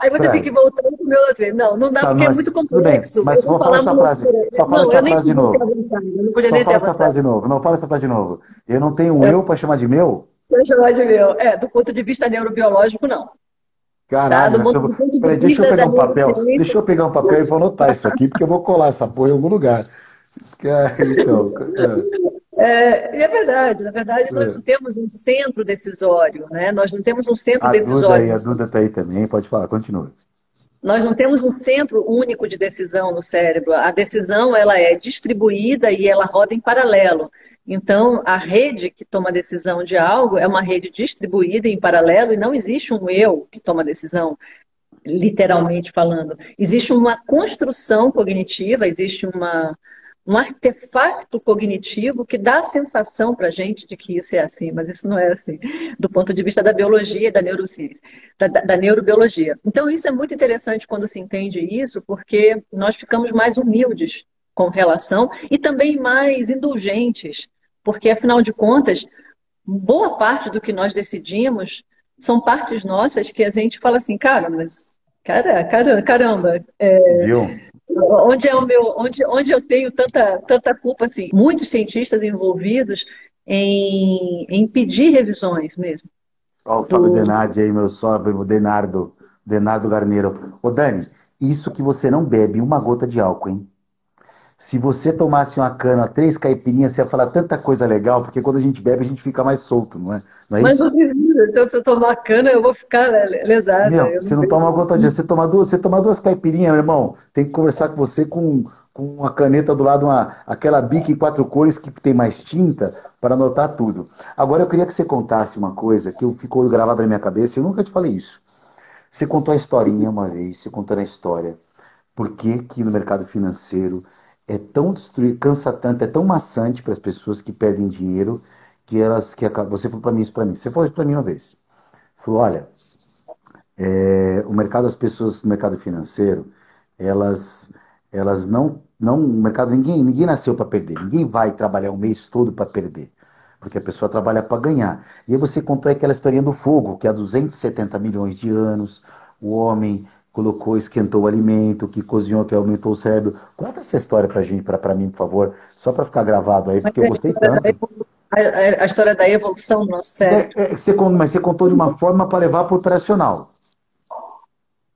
Aí você peraí. tem que voltar pro meu outro. Não, não dá, tá, porque é muito complexo. Tudo bem, mas vou falar essa frase. Só fala essa frase de novo. Só fala essa frase de novo. Não, fala essa frase de novo. Eu não tenho um eu, eu para chamar de meu? Para chamar de meu. É, do ponto de vista neurobiológico, não. Caralho, tá? eu... Peraí, deixa eu pegar um papel. Deixa eu pegar um papel e vou anotar isso aqui, porque eu vou colar essa porra em algum lugar. Então, é. É, é verdade, na verdade nós é. não temos um centro decisório, né? Nós não temos um centro a decisório. Duda a Duda está aí também, pode falar, continue. Nós não temos um centro único de decisão no cérebro. A decisão ela é distribuída e ela roda em paralelo. Então, a rede que toma decisão de algo é uma rede distribuída em paralelo e não existe um eu que toma decisão, literalmente falando. Existe uma construção cognitiva, existe uma, um artefato cognitivo que dá a sensação para a gente de que isso é assim, mas isso não é assim, do ponto de vista da biologia e da neurociência, da, da, neurobiologia. Então, isso é muito interessante quando se entende isso, porque nós ficamos mais humildes com relação e também mais indulgentes, porque afinal de contas, boa parte do que nós decidimos são partes nossas que a gente fala assim, cara, mas cara, cara caramba, é, onde é o meu, onde, onde eu tenho tanta, tanta culpa assim, muitos cientistas envolvidos em, em pedir revisões mesmo. Olha o Fábio do... Denardi aí, meu sóbrio, Denardo, Denardo Garneiro. Ô Dani, isso que você não bebe uma gota de álcool, hein? Se você tomasse uma cana, três caipirinhas, você ia falar tanta coisa legal, porque quando a gente bebe, a gente fica mais solto, não é? Não é Mas isso? não precisa. Se eu tomar cana, eu vou ficar lesada. Não, você não, toma uma gota de você toma duas, você toma duas caipirinhas, meu irmão. Tem que conversar com você com, com uma caneta do lado, uma, aquela bique quatro cores que tem mais tinta, para anotar tudo. Agora eu queria que você contasse uma coisa que ficou gravada na minha cabeça, eu nunca te falei isso. Você contou a historinha uma vez, você contou a história. Por que, que no mercado financeiro é tão destruir, cansa tanto, é tão maçante para as pessoas que perdem dinheiro que elas que você falou para mim isso para mim. Você falou isso para mim uma vez. Falou, olha, é, o mercado das pessoas no mercado financeiro, elas elas não não o mercado ninguém ninguém nasceu para perder. Ninguém vai trabalhar um mês todo para perder. Porque a pessoa trabalha para ganhar. E aí você contou aquela historinha do fogo, que há 270 milhões de anos o homem colocou, esquentou o alimento, que cozinhou, que aumentou o cérebro. Conta essa história pra gente, pra, pra mim, por favor, só para ficar gravado aí, porque eu gostei tanto. a, a, história da evolução do nosso cérebro. É, é, você, mas você contou de uma forma para levar para o operacional.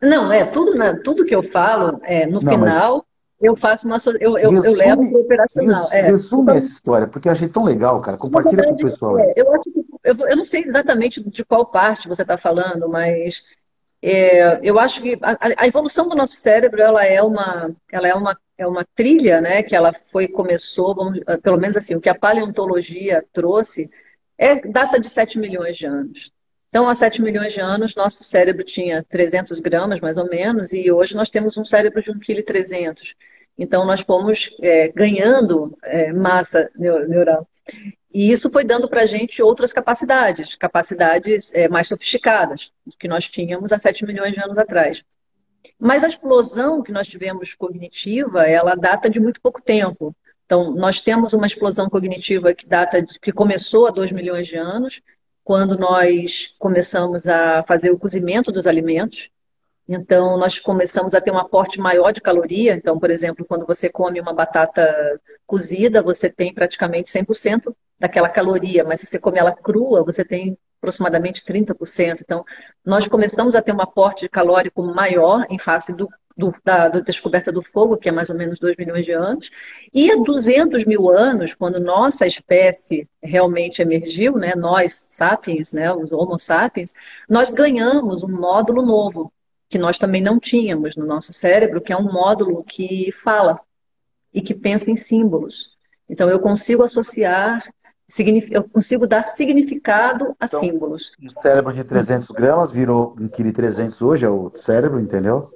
Não, é tudo, na, tudo que eu falo, é, no Não, final, mas... eu faço uma. Eu, eu, resume, eu levo para o operacional. Resume, é. resume então, essa história, porque eu achei tão legal, cara. Compartilha verdade, com o pessoal. É, eu acho que. Eu não sei exatamente de qual parte você está falando, mas é, eu acho que a, a, evolução do nosso cérebro ela é uma, ela é uma, é uma trilha, né? Que ela foi começou, vamos, pelo menos assim, o que a paleontologia trouxe é data de 7 milhões de anos. Então, há 7 milhões de anos, nosso cérebro tinha 300 gramas, mais ou menos, e hoje nós temos um cérebro de 1,3 kg. Então, nós fomos é, ganhando é, massa neural. E isso foi dando para a gente outras capacidades, capacidades é, mais sofisticadas, do que nós tínhamos há 7 milhões de anos atrás. Mas a explosão que nós tivemos cognitiva, ela data de muito pouco tempo. Então, nós temos uma explosão cognitiva que data de, que começou há 2 milhões de anos, quando nós começamos a fazer o cozimento dos alimentos. Então, nós começamos a ter um aporte maior de caloria. Então, por exemplo, quando você come uma batata cozida, você tem praticamente 100% daquela caloria, mas se você come ela crua, você tem aproximadamente 30%. Então, nós começamos a ter um aporte calórico maior em face do do, da, da, descoberta do fogo, que é mais ou menos 2 milhões de anos, e há 200 mil anos, quando nossa espécie realmente emergiu, né, nós, sapiens, né, os homo sapiens, nós ganhamos um módulo novo, que nós também não tínhamos no nosso cérebro, que é um módulo que fala e que pensa em símbolos. Então, eu consigo associar eu consigo dar significado a então, símbolos. O cérebro de 300 gramas virou 1,3 kg hoje, é o cérebro, entendeu?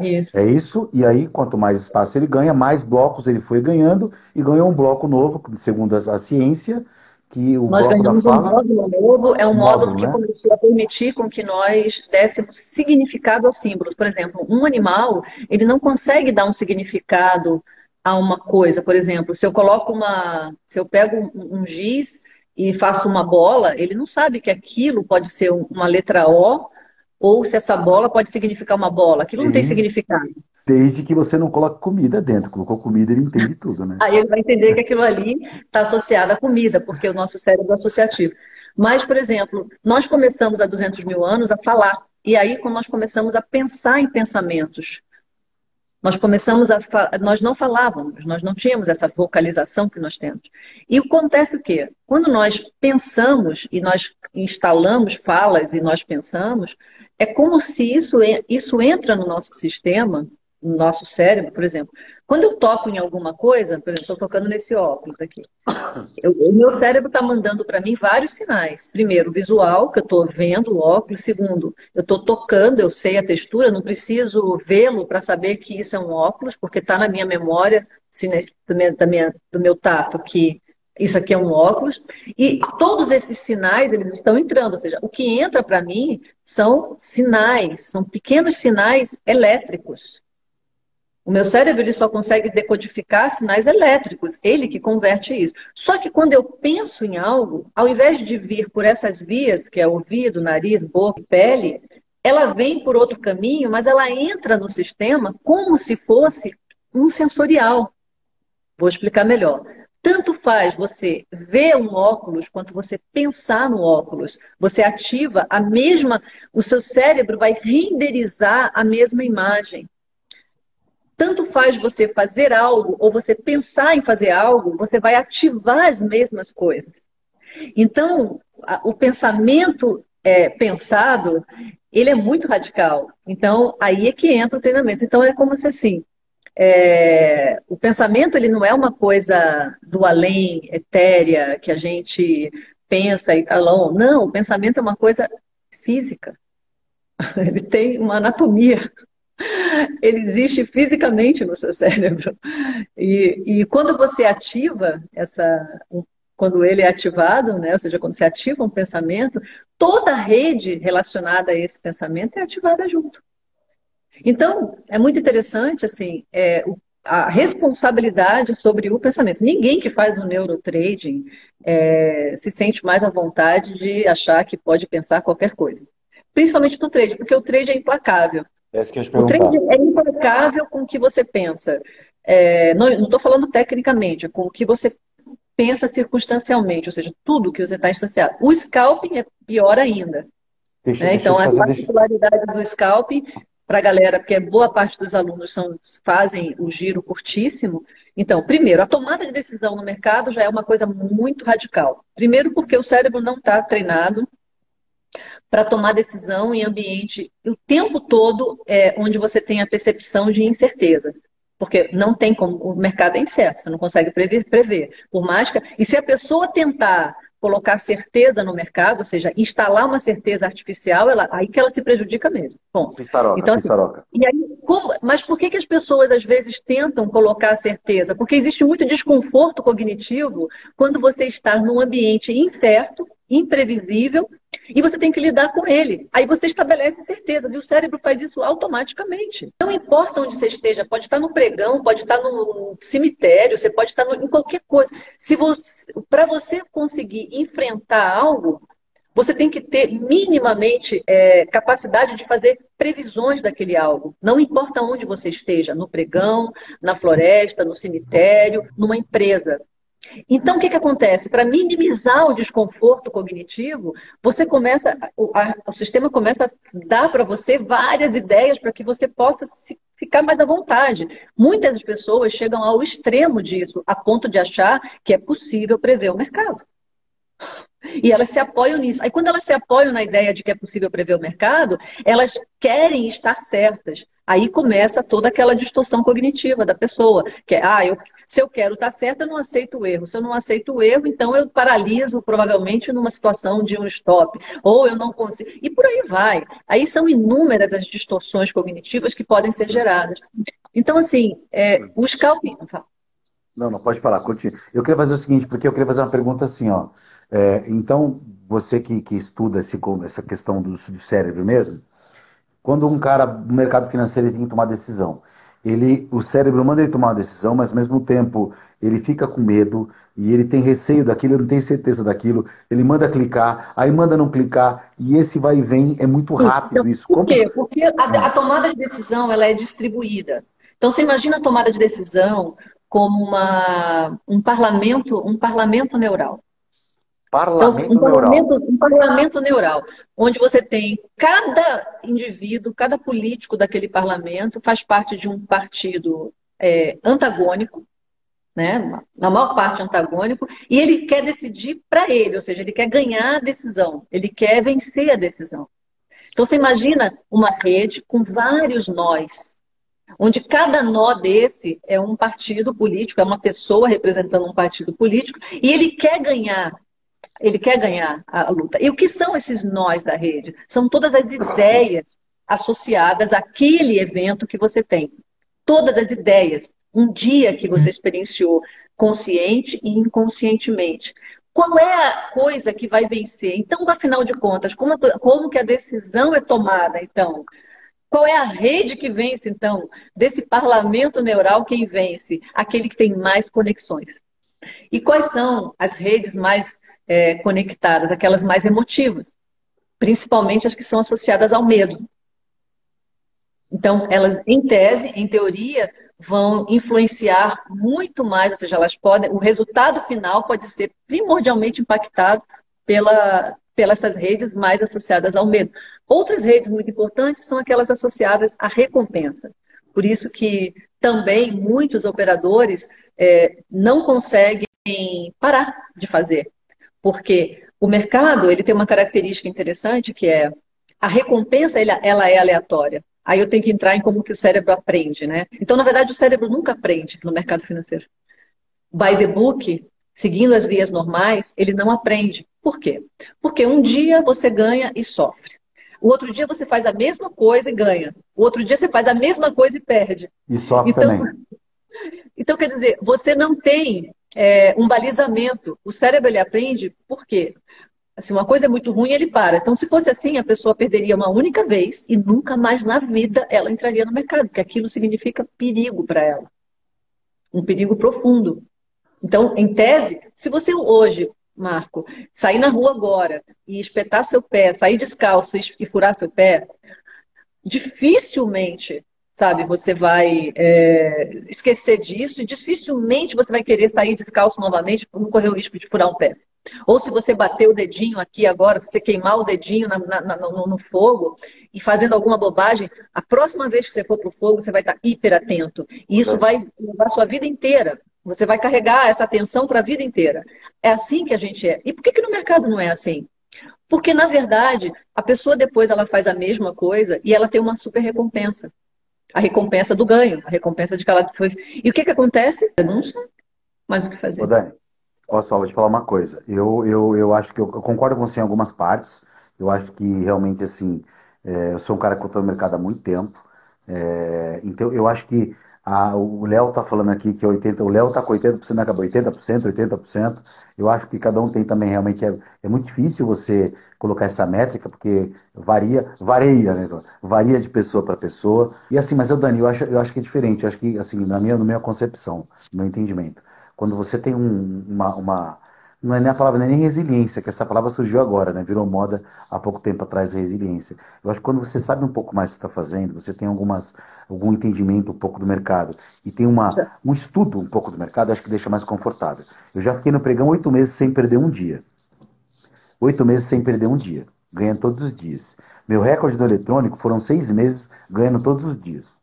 Isso. É isso, e aí quanto mais espaço ele ganha, mais blocos ele foi ganhando, e ganhou um bloco novo, segundo a, ciência, que o nós ganhamos fala... um módulo novo, é um módulo, módulo que né? começou a permitir com que nós dessemos significado aos símbolos. Por exemplo, um animal, ele não consegue dar um significado a uma coisa. Por exemplo, se eu coloco uma. Se eu pego um, um giz e faço uma bola, ele não sabe que aquilo pode ser uma letra O ou se essa bola pode significar uma bola. Aquilo não desde, tem significado. Desde que você não coloque comida dentro. Colocou comida, ele entende tudo, né? Aí ele vai entender que aquilo ali está associado à comida, porque o nosso cérebro é associativo. Mas, por exemplo, nós começamos há 200 mil anos a falar. E aí, quando nós começamos a pensar em pensamentos, nós começamos a. Nós não falávamos, nós não tínhamos essa vocalização que nós temos. E acontece o quê? Quando nós pensamos e nós instalamos falas e nós pensamos, é como se isso, isso entra no nosso sistema, no nosso cérebro, por exemplo. Quando eu toco em alguma coisa, por exemplo, estou tocando nesse óculos aqui, eu, o meu cérebro está mandando para mim vários sinais. Primeiro, visual, que eu estou vendo o óculos. Segundo, eu estou tocando, eu sei a textura, não preciso vê-lo para saber que isso é um óculos, porque está na minha memória do meu, do meu tato que isso aqui é um óculos, e todos esses sinais, eles estão entrando, ou seja, o que entra para mim são sinais, são pequenos sinais elétricos. O meu cérebro ele só consegue decodificar sinais elétricos, ele que converte isso. Só que quando eu penso em algo, ao invés de vir por essas vias, que é ouvido, nariz, boca, pele, ela vem por outro caminho, mas ela entra no sistema como se fosse um sensorial. Vou explicar melhor. Tanto faz você ver um óculos quanto você pensar no óculos. Você ativa a mesma, o seu cérebro vai renderizar a mesma imagem. Tanto faz você fazer algo ou você pensar em fazer algo, você vai ativar as mesmas coisas. Então, o pensamento é, pensado, ele é muito radical. Então, aí é que entra o treinamento. Então, é como se assim, é, o pensamento ele não é uma coisa do além, etérea, que a gente pensa e tal. Tá não, o pensamento é uma coisa física. Ele tem uma anatomia. Ele existe fisicamente no seu cérebro. E, e quando você ativa essa, quando ele é ativado, né, ou seja, quando você ativa um pensamento, toda a rede relacionada a esse pensamento é ativada junto. Então, é muito interessante, assim, é, a responsabilidade sobre o pensamento. Ninguém que faz um neurotrading é, se sente mais à vontade de achar que pode pensar qualquer coisa. Principalmente no trade, porque o trade é implacável. É o trade é implacável com o que você pensa. É, não estou falando tecnicamente, com o que você pensa circunstancialmente, ou seja, tudo que você está instanciado. O scalping é pior ainda. Deixa, né? deixa então, as particularidades do scalping, para a galera, porque boa parte dos alunos são, fazem o giro curtíssimo. Então, primeiro, a tomada de decisão no mercado já é uma coisa muito radical. Primeiro, porque o cérebro não está treinado para tomar decisão em ambiente o tempo todo é, onde você tem a percepção de incerteza. Porque não tem como, o mercado é incerto, você não consegue prever, prever. Por que. E se a pessoa tentar colocar certeza no mercado, ou seja, instalar uma certeza artificial, ela, aí que ela se prejudica mesmo. Ponto. Pistaroca, então, assim, E aí, como, mas por que, que as pessoas às vezes tentam colocar certeza? Porque existe muito desconforto cognitivo quando você está num ambiente incerto, imprevisível, e você tem que lidar com ele. Aí você estabelece certezas, e o cérebro faz isso automaticamente. Não importa onde você esteja, pode estar no pregão, pode estar no cemitério, você pode estar no, em qualquer coisa. Se você, para você conseguir enfrentar algo, você tem que ter minimamente é, capacidade de fazer previsões daquele algo. Não importa onde você esteja, no pregão, na floresta, no cemitério, numa empresa. Então, o que, que acontece? Para minimizar o desconforto cognitivo, você começa, o, a, o sistema começa a dar para você várias ideias para que você possa se, ficar mais à vontade. Muitas pessoas chegam ao extremo disso, a ponto de achar que é possível prever o mercado. E elas se apoiam nisso. Aí, quando elas se apoiam na ideia de que é possível prever o mercado, elas querem estar certas. Aí começa toda aquela distorção cognitiva da pessoa, que é, ah, eu, se eu quero estar certa, eu não aceito o erro. Se eu não aceito o erro, então eu paraliso provavelmente numa situação de um stop. Ou eu não consigo. E por aí vai. Aí são inúmeras as distorções cognitivas que podem ser geradas. Então, assim, é, o scalping. Não, não, pode falar, continue. Eu queria fazer o seguinte, porque eu queria fazer uma pergunta assim, ó. É, então, você que, que estuda esse, essa questão do, do cérebro mesmo, quando um cara no mercado financeiro tem que tomar decisão, ele, o cérebro manda ele tomar uma decisão, mas ao mesmo tempo ele fica com medo e ele tem receio daquilo, ele não tem certeza daquilo, ele manda clicar, aí manda não clicar, e esse vai e vem é muito Sim, rápido então, isso. Por quê? Porque a, a, tomada de decisão ela é distribuída. Então você imagina a tomada de decisão como uma, um parlamento, um parlamento neural. Parlamento então, um parlamento, neural. Um parlamento neural, onde você tem cada indivíduo, cada político daquele parlamento faz parte de um partido é, antagônico, né? na maior parte antagônico, e ele quer decidir para ele, ou seja, ele quer ganhar a decisão, ele quer vencer a decisão. Então você imagina uma rede com vários nós, onde cada nó desse é um partido político, é uma pessoa representando um partido político, e ele quer ganhar ele quer ganhar a luta. E o que são esses nós da rede? São todas as ideias associadas àquele evento que você tem. Todas as ideias. Um dia que você experienciou consciente e inconscientemente. Qual é a coisa que vai vencer? Então, afinal de contas, como, como que a decisão é tomada, então? Qual é a rede que vence, então, desse parlamento neural? Quem vence? Aquele que tem mais conexões. E quais são as redes mais é, conectadas, aquelas mais emotivas, principalmente as que são associadas ao medo. Então, elas, em tese, em teoria, vão influenciar muito mais, ou seja, elas podem, o resultado final pode ser primordialmente impactado pela, pelas redes mais associadas ao medo. Outras redes muito importantes são aquelas associadas à recompensa. Por isso que também muitos operadores é, não conseguem parar de fazer. Porque o mercado ele tem uma característica interessante que é a recompensa ela, ela é aleatória. Aí eu tenho que entrar em como que o cérebro aprende, né? Então, na verdade, o cérebro nunca aprende no mercado financeiro. By the book, seguindo as vias normais, ele não aprende. Por quê? Porque um dia você ganha e sofre. O outro dia você faz a mesma coisa e ganha. O outro dia você faz a mesma coisa e perde. E sofre então, também. Então, quer dizer, você não tem é, um balizamento. O cérebro ele aprende por quê? Assim, uma coisa é muito ruim, ele para. Então, se fosse assim, a pessoa perderia uma única vez e nunca mais na vida ela entraria no mercado, porque aquilo significa perigo para ela. Um perigo profundo. Então, em tese, se você hoje, Marco, sair na rua agora e espetar seu pé, sair descalço e furar seu pé, dificilmente sabe? Você vai é, esquecer disso e dificilmente você vai querer sair descalço novamente para não correr o risco de furar um pé. Ou se você bater o dedinho aqui agora, se você queimar o dedinho na, na, no, no, fogo e fazendo alguma bobagem, a próxima vez que você for para o fogo, você vai estar hiper atento. E isso vai levar a sua vida inteira. Você vai carregar essa atenção para a vida inteira. É assim que a gente é. E por que, que no mercado não é assim? Porque, na verdade, a pessoa depois ela faz a mesma coisa e ela tem uma super recompensa a recompensa do ganho, a recompensa de que ela foi. E o que, que acontece? Eu sei mais o que fazer. Ô, Dani, posso só, vou te falar uma coisa. Eu, eu, eu acho que eu, eu, concordo com você em algumas partes. Eu acho que realmente, assim, é, eu sou um cara que estou no mercado há muito tempo. É, então, eu acho que a, o Léo está falando aqui que 80, o Léo está com 80% na cabeça, 80%, 80%. Eu acho que cada um tem também realmente. É, é, muito difícil você colocar essa métrica, porque varia, varia, né? Varia de pessoa para pessoa. E assim, mas eu, Dani, eu acho, eu acho que é diferente. Eu acho que, assim, na minha, na minha concepção, no meu entendimento, quando você tem um, uma, uma não é nem a palavra é nem resiliência, que essa palavra surgiu agora, né? Virou moda há pouco tempo atrás, resiliência. Eu acho que quando você sabe um pouco mais o que está fazendo, você tem algumas, algum entendimento um pouco do mercado e tem uma, um estudo um pouco do mercado, acho que deixa mais confortável. Eu já fiquei no pregão oito meses sem perder um dia. Oito meses sem perder um dia, ganhando todos os dias. Meu recorde do eletrônico foram seis meses ganhando todos os dias.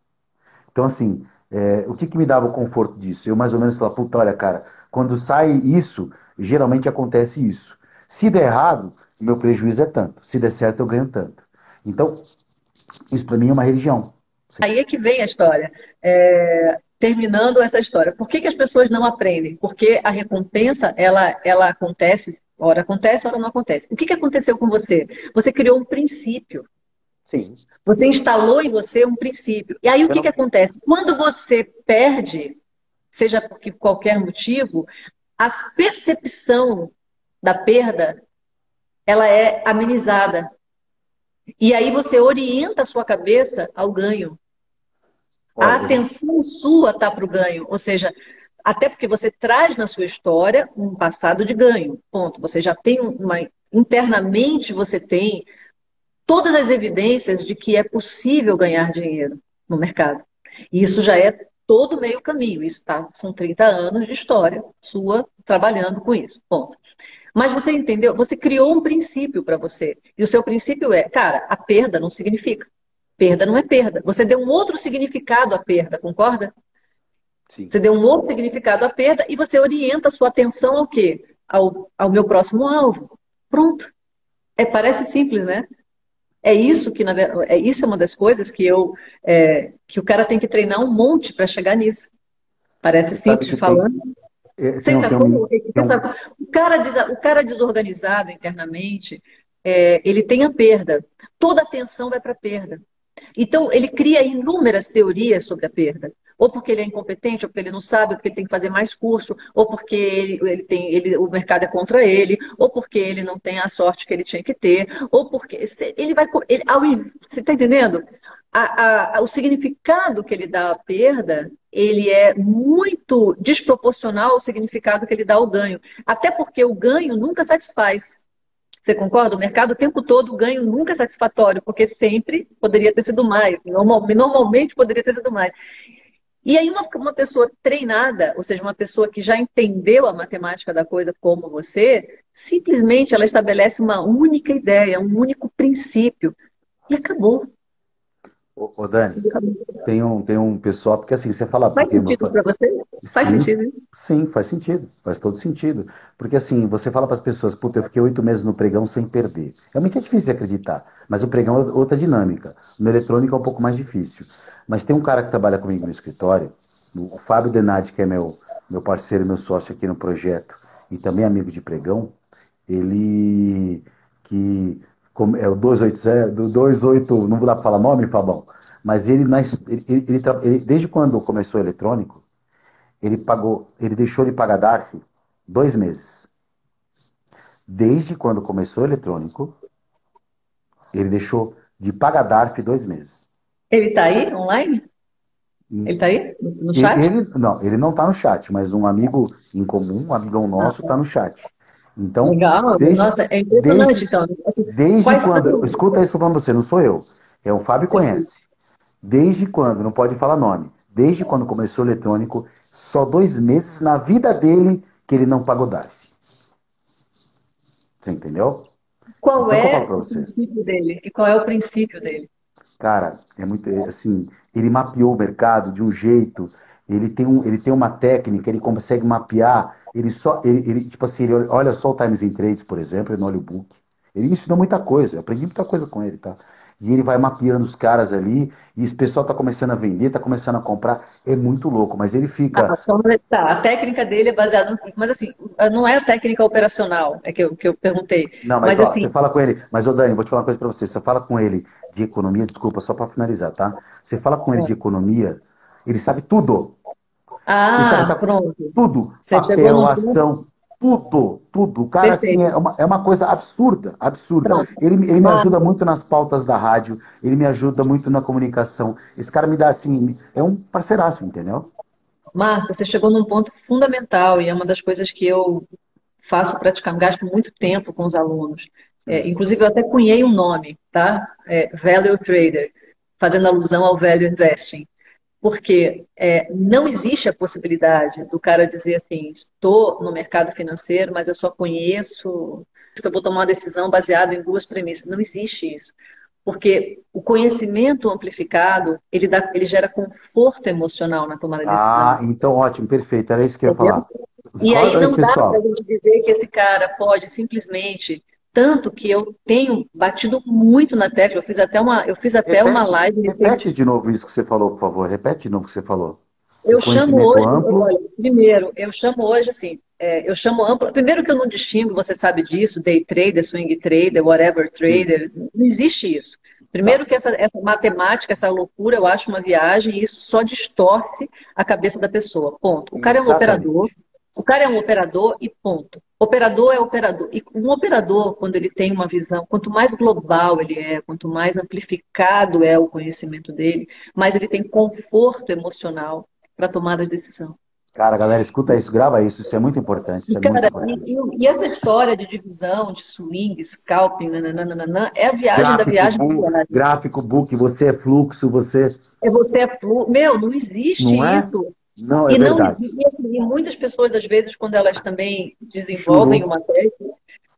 Então, assim, é, o que, que me dava o conforto disso? Eu mais ou menos falava, puta, olha, cara, quando sai isso, geralmente acontece isso. Se der errado, meu prejuízo é tanto. Se der certo, eu ganho tanto. Então, isso para mim é uma religião. Aí é que vem a história. É, terminando essa história. Por que, que as pessoas não aprendem? Porque a recompensa, ela, ela acontece, hora acontece, hora não acontece. O que, que aconteceu com você? Você criou um princípio. Sim. Você instalou em você um princípio. E aí o que, não... que acontece? Quando você perde, seja por qualquer motivo, a percepção da perda ela é amenizada. E aí você orienta a sua cabeça ao ganho. A atenção sua está para o ganho. Ou seja, até porque você traz na sua história um passado de ganho. Ponto. Você já tem uma. Internamente você tem todas as evidências de que é possível ganhar dinheiro no mercado. E isso já é todo meio caminho. Isso tá, são 30 anos de história sua trabalhando com isso. Ponto. Mas você entendeu? Você criou um princípio para você. E o seu princípio é, cara, a perda não significa. Perda não é perda. Você deu um outro significado à perda, concorda? Sim. Você deu um outro significado à perda e você orienta a sua atenção ao quê? Ao, ao meu próximo alvo. Pronto. É, parece simples, né? É isso que, na, é isso é uma das coisas que eu é, que o cara tem que treinar um monte para chegar nisso. Parece simples falando. Tem, é, Você como? O, cara, o cara desorganizado internamente, é, ele tem a perda. Toda a atenção vai para a perda. Então, ele cria inúmeras teorias sobre a perda. Ou porque ele é incompetente, ou porque ele não sabe, ou porque ele tem que fazer mais curso, ou porque ele, ele tem, ele, o mercado é contra ele, ou porque ele não tem a sorte que ele tinha que ter, ou porque ele vai. Ele, ao, você está entendendo? A, a, o significado que ele dá à perda, ele é muito desproporcional ao significado que ele dá ao ganho. Até porque o ganho nunca satisfaz. Você concorda? O mercado o tempo todo ganho nunca é satisfatório, porque sempre poderia ter sido mais. normalmente poderia ter sido mais. E aí, uma, uma pessoa treinada, ou seja, uma pessoa que já entendeu a matemática da coisa como você, simplesmente ela estabelece uma única ideia, um único princípio. E acabou. Ô, ô Dani, tem um, tem um pessoal, porque assim, você fala. Faz sentido para você? Faz sim, sentido. Sim, faz sentido. Faz todo sentido. Porque assim, você fala para as pessoas, puta, eu fiquei oito meses no pregão sem perder. Realmente é difícil de acreditar. Mas o pregão é outra dinâmica. No eletrônico é um pouco mais difícil. Mas tem um cara que trabalha comigo no escritório, o Fábio Denardi, que é meu, meu parceiro, meu sócio aqui no projeto, e também amigo de pregão, ele que é o 280, do 28, não vou dar para falar nome, Fabão, mas ele, ele, ele, ele, desde quando começou o eletrônico, ele pagou, ele deixou de pagar DARF dois meses. Desde quando começou o eletrônico, ele deixou de pagar DARF dois meses. Ele está aí online? Ele está aí no chat? Ele, não, ele não está no chat, mas um amigo em comum, um amigão nosso, está ah, tá no chat. Então, Legal, desde, nossa, é impressionante, desde, então. Assim, desde quando. São... Escuta isso falando você, não sou eu. É o Fábio conhece. desde quando, não pode falar nome, desde quando começou o eletrônico, só dois meses na vida dele que ele não pagou DARF. Você entendeu? Qual então, é o princípio dele? E qual é o princípio dele? Cara, é muito assim, ele mapeou o mercado de um jeito, ele tem, um, ele tem uma técnica, ele consegue mapear, ele só, ele, ele tipo assim, ele olha só o Times in Trades, por exemplo, ele não olha o book. Ele ensinou muita coisa, eu aprendi muita coisa com ele, tá? E ele vai mapeando os caras ali, e esse pessoal tá começando a vender, tá começando a comprar. É muito louco, mas ele fica. Ah, então, tá, a técnica dele é baseada no. Mas assim, não é a técnica operacional, é que eu, que eu perguntei. Não, mas, mas ó, assim... você fala com ele. Mas, ô Dani, vou te falar uma coisa pra você. Você fala com ele de economia, desculpa, só para finalizar, tá? Você fala com ele de economia, ele sabe tudo. Ah, sabe pronto. Tudo. Você Papel, ação. Tudo, tudo. O cara, assim, é uma, é uma coisa absurda, absurda. Ele, ele me ajuda muito nas pautas da rádio, ele me ajuda muito na comunicação. Esse cara me dá, assim, é um parceiraço, entendeu? Marco, você chegou num ponto fundamental e é uma das coisas que eu faço praticamente, gasto muito tempo com os alunos. É, inclusive, eu até cunhei um nome, tá? É, Value Trader, fazendo alusão ao Value Investing. Porque é, não existe a possibilidade do cara dizer assim: estou no mercado financeiro, mas eu só conheço, eu vou tomar uma decisão baseada em duas premissas. Não existe isso. Porque o conhecimento amplificado, ele, dá, ele gera conforto emocional na tomada de decisão. Ah, então ótimo, perfeito. Era isso que eu ia falar. E aí não dá para a gente dizer que esse cara pode simplesmente tanto que eu tenho batido muito na tecla. Eu fiz até uma, eu fiz até repete, uma live. Repete de novo isso que você falou, por favor. Repete de novo o que você falou. Eu chamo hoje, olha, primeiro, eu chamo hoje assim, é, eu chamo amplo. Primeiro que eu não distingo, você sabe disso, day trader, swing trader, whatever trader, não existe isso. Primeiro que essa, essa, matemática, essa loucura, eu acho uma viagem e isso só distorce a cabeça da pessoa. Ponto. O cara Exatamente. é um operador, o cara é um operador e ponto. Operador é operador. E um operador, quando ele tem uma visão, quanto mais global ele é, quanto mais amplificado é o conhecimento dele, mais ele tem conforto emocional para tomar a decisão. Cara, galera, escuta isso, grava isso, isso é muito importante. E, é cara, muito importante. E, e, essa história de divisão, de swing, scalping, nananana, é a viagem gráfico, da viagem. Book, gráfico, book, você é fluxo, você. É você é fluxo. Meu, não existe não é? Não, é e não verdade. e, assim, e muitas pessoas, às vezes, quando elas também desenvolvem Churou. uma técnica,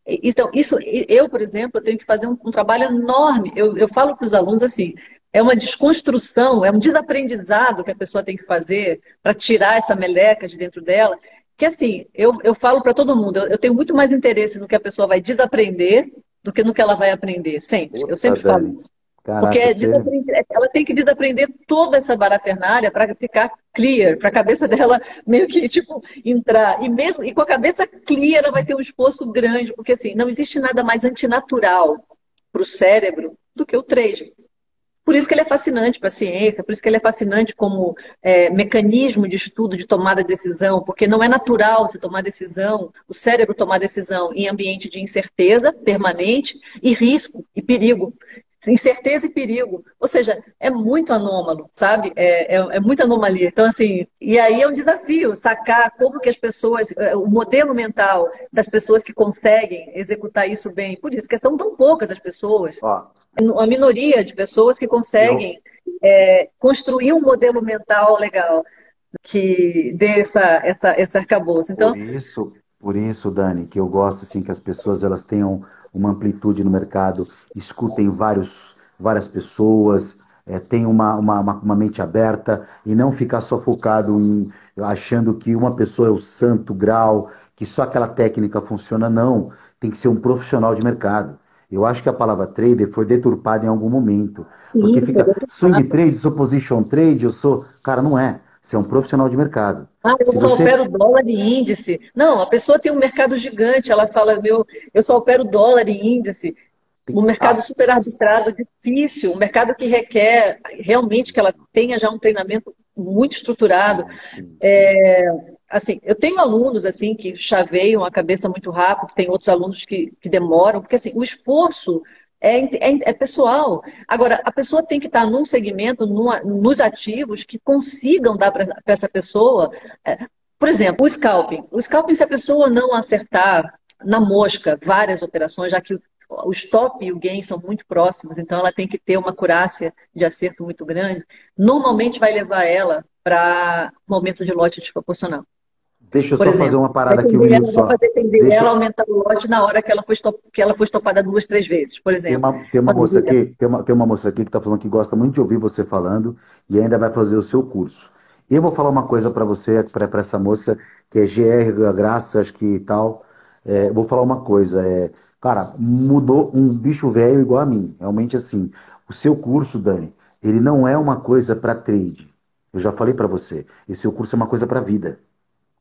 então, isso, eu, por exemplo, eu tenho que fazer um, um trabalho enorme. Eu, eu falo para os alunos assim: é uma desconstrução, é um desaprendizado que a pessoa tem que fazer para tirar essa meleca de dentro dela. Que assim, eu, eu falo para todo mundo: eu, eu, tenho muito mais interesse no que a pessoa vai desaprender do que no que ela vai aprender, sempre. Eu sempre falo isso. Caraca, Porque é ela tem que desaprender toda essa barafernália para ficar clear, para a cabeça dela meio que tipo entrar. E mesmo e com a cabeça clear, ela vai ter um esforço grande, porque assim, não existe nada mais antinatural para o cérebro do que o trading. Por isso que ele é fascinante para a ciência, por isso que ele é fascinante como é, mecanismo de estudo de tomada de decisão, porque não é natural você tomar decisão, o cérebro tomar decisão em ambiente de incerteza permanente e risco e perigo incerteza e perigo. Ou seja, é muito anômalo, sabe? É, é, é muita anomalia. Então, assim, e aí é um desafio sacar como que as pessoas, é, o modelo mental das pessoas que conseguem executar isso bem. Por isso que são tão poucas as pessoas. Ó. A minoria de pessoas que conseguem é, construir um modelo mental legal que dê essa, essa, esse arcabouço. Então, por isso, por isso, Dani, que eu gosto assim que as pessoas elas tenham uma amplitude no mercado, escutem vários, várias pessoas, é, tenham uma, uma, uma, mente aberta e não ficar só focado em achando que uma pessoa é o santo grau, que só aquela técnica funciona. Não, tem que ser um profissional de mercado. Eu acho que a palavra trader foi deturpada em algum momento. Sim, porque fica swing trade, sou position trade, eu sou. Cara, não é. Você é um profissional de mercado. Ah, eu Se só você... opero dólar e índice. Não, a pessoa tem um mercado gigante, ela fala, meu, eu só opero dólar e índice. Um mercado super arbitrado, difícil, um mercado que requer realmente que ela tenha já um treinamento muito estruturado. É, assim, eu tenho alunos assim que chaveiam a cabeça muito rápido, tem outros alunos que, que demoram, porque assim, o esforço é, é, é, pessoal. Agora, a pessoa tem que estar num segmento, numa, nos ativos, que consigam dar para essa pessoa. É, por exemplo, o scalping. O scalping, se a pessoa não acertar na mosca várias operações, já que o stop e o gain são muito próximos, então ela tem que ter uma curácia de acerto muito grande, normalmente vai levar ela para momento de lote desproporcional. Deixa eu Por só exemplo, fazer uma parada aqui, Will, só. fazer tender Deixa... ela aumentar o lote na hora que ela foi, estop... que ela foi estopada duas, três vezes, por exemplo. Tem uma, tem uma moça aqui, tem uma, tem uma moça aqui que está falando que gosta muito de ouvir você falando e ainda vai fazer o seu curso. Eu vou falar uma coisa para você, para essa moça, que é GR Graça, acho que tal. É, vou falar uma coisa. É, cara, mudou um bicho velho igual a mim. Realmente assim. O seu curso, Dani, ele não é uma coisa para trade. Eu já falei para você. Esse seu curso é uma coisa para vida.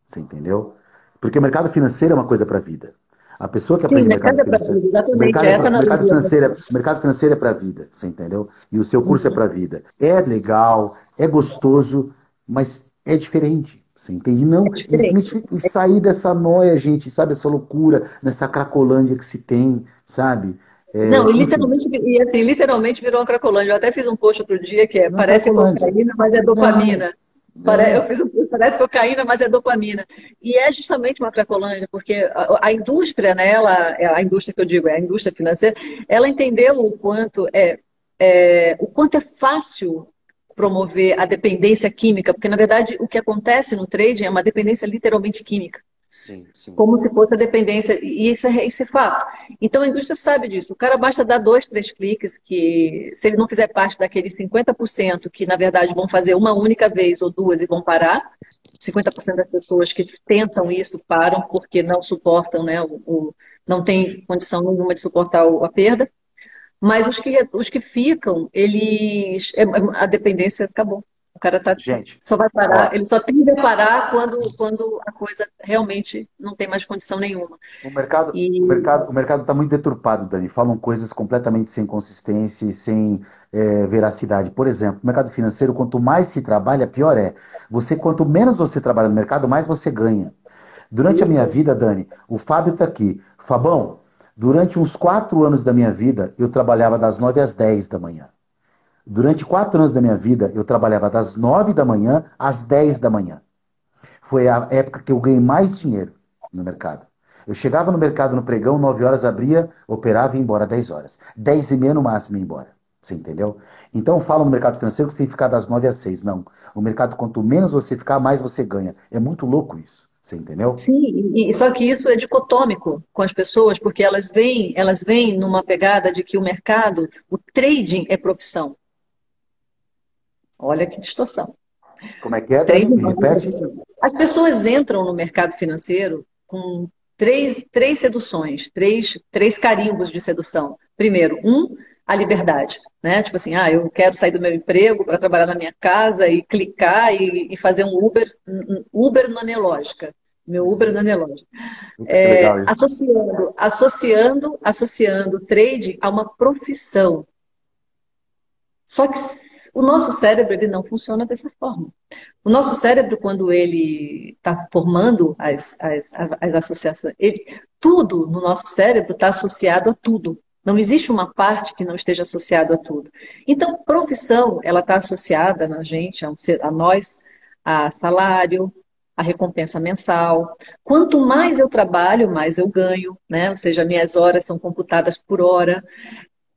Você entendeu? Porque o mercado financeiro é uma coisa para a vida. A pessoa que aprende Sim, mercado, mercado financeiro. Vida, exatamente, mercado, essa é mercado, financeiro, mercado financeiro é para a vida, você entendeu? E o seu curso é uhum. é para a vida. É legal, é gostoso, mas é diferente. Você entende? Não, é e, sair dessa noia, gente, sabe? Essa loucura, nessa cracolândia que se tem, sabe? É, não, e literalmente, e assim, literalmente virou uma cracolândia. Eu até fiz um post outro dia que é, parece cocaína, mas é dopamina. Parece, eu fiz um, parece cocaína, mas é dopamina. E é justamente uma cracolândia, porque a, a, indústria, né, ela, é a indústria que eu digo, é a indústria financeira, ela entendeu o quanto é, é, o quanto é fácil promover a dependência química, porque na verdade o que acontece no trading é uma dependência literalmente química. Sim, sim. Como se fosse a dependência, e isso é, isso é fato. Então a indústria sabe disso. O cara basta dar dois, três cliques, que se ele não fizer parte daqueles 50% que na verdade vão fazer uma única vez ou duas e vão parar, 50% das pessoas que tentam isso param porque não suportam, né, o, o não tem condição nenhuma de suportar a perda. Mas os que, os que ficam, eles. É, a dependência acabou. O cara tá, Gente, só vai parar, ó, ele só tem que parar quando, quando a coisa realmente não tem mais condição nenhuma. O mercado e... o mercado o mercado está muito deturpado, Dani. Falam coisas completamente sem consistência e sem é, veracidade. Por exemplo, o mercado financeiro, quanto mais se trabalha, pior é. Você quanto menos você trabalha no mercado, mais você ganha. Durante Isso. a minha vida, Dani, o Fábio está aqui. Fabão, durante uns quatro anos da minha vida, eu trabalhava das nove às dez da manhã. Durante quatro anos da minha vida, eu trabalhava das nove da manhã às dez da manhã. Foi a época que eu ganhei mais dinheiro no mercado. Eu chegava no mercado no pregão, nove horas abria, operava e ia embora dez horas. Dez e meia no máximo ia embora. Você entendeu? Então fala no mercado financeiro que você tem que ficar das nove às seis. Não. O mercado, quanto menos você ficar, mais você ganha. É muito louco isso. Você entendeu? Sim, e, só que isso é dicotômico com as pessoas, porque elas vêm, elas vêm numa pegada de que o mercado, o trading é profissão. Olha que distorção. Como é que é? Trading Repete. As pessoas entram no mercado financeiro com três, três seduções, três, três carimbos de sedução. Primeiro, um, a liberdade. Né? Tipo assim, ah, eu quero sair do meu emprego para trabalhar na minha casa e clicar e, e fazer um Uber, um Uber na Nelógica. Meu Uber na Nelógica. É, associando, associando, associando trade a uma profissão. Só que o nosso cérebro ele não funciona dessa forma. O nosso cérebro, quando ele está formando as, as, as associações, ele, tudo no nosso cérebro está associado a tudo. Não existe uma parte que não esteja associada a tudo. Então, profissão, ela está associada na gente, a, a nós, a salário, a recompensa mensal. Quanto mais eu trabalho, mais eu ganho, né? Ou seja, minhas horas são computadas por hora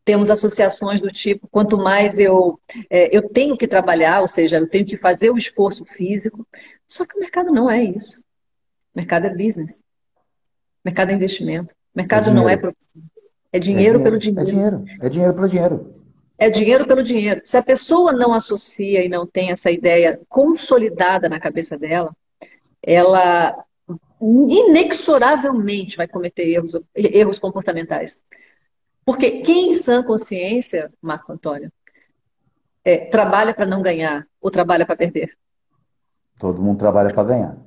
temos associações do tipo, quanto mais eu, é, eu tenho que trabalhar, ou seja, eu tenho que fazer o esforço físico. Só que o mercado não é isso. O mercado é business. O mercado é investimento. O mercado é não é profissão. É dinheiro, é dinheiro pelo dinheiro. É dinheiro. É dinheiro pelo dinheiro. É dinheiro pelo dinheiro. Se a pessoa não associa e não tem essa ideia consolidada na cabeça dela, ela inexoravelmente vai cometer erros, erros comportamentais. Porque quem em sã consciência, Marco Antônio, é, trabalha para não ganhar ou trabalha para perder? Todo mundo trabalha para ganhar.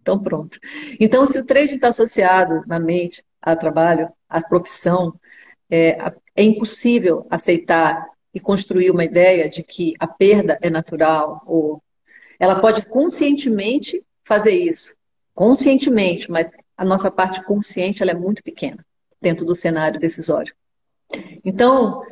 Então, pronto. Então, se o trade está associado na mente ao trabalho, à profissão, é, é impossível aceitar e construir uma ideia de que a perda é natural ou ela pode conscientemente fazer isso, conscientemente, mas a nossa parte consciente ela é muito pequena dentro do cenário decisório. Então,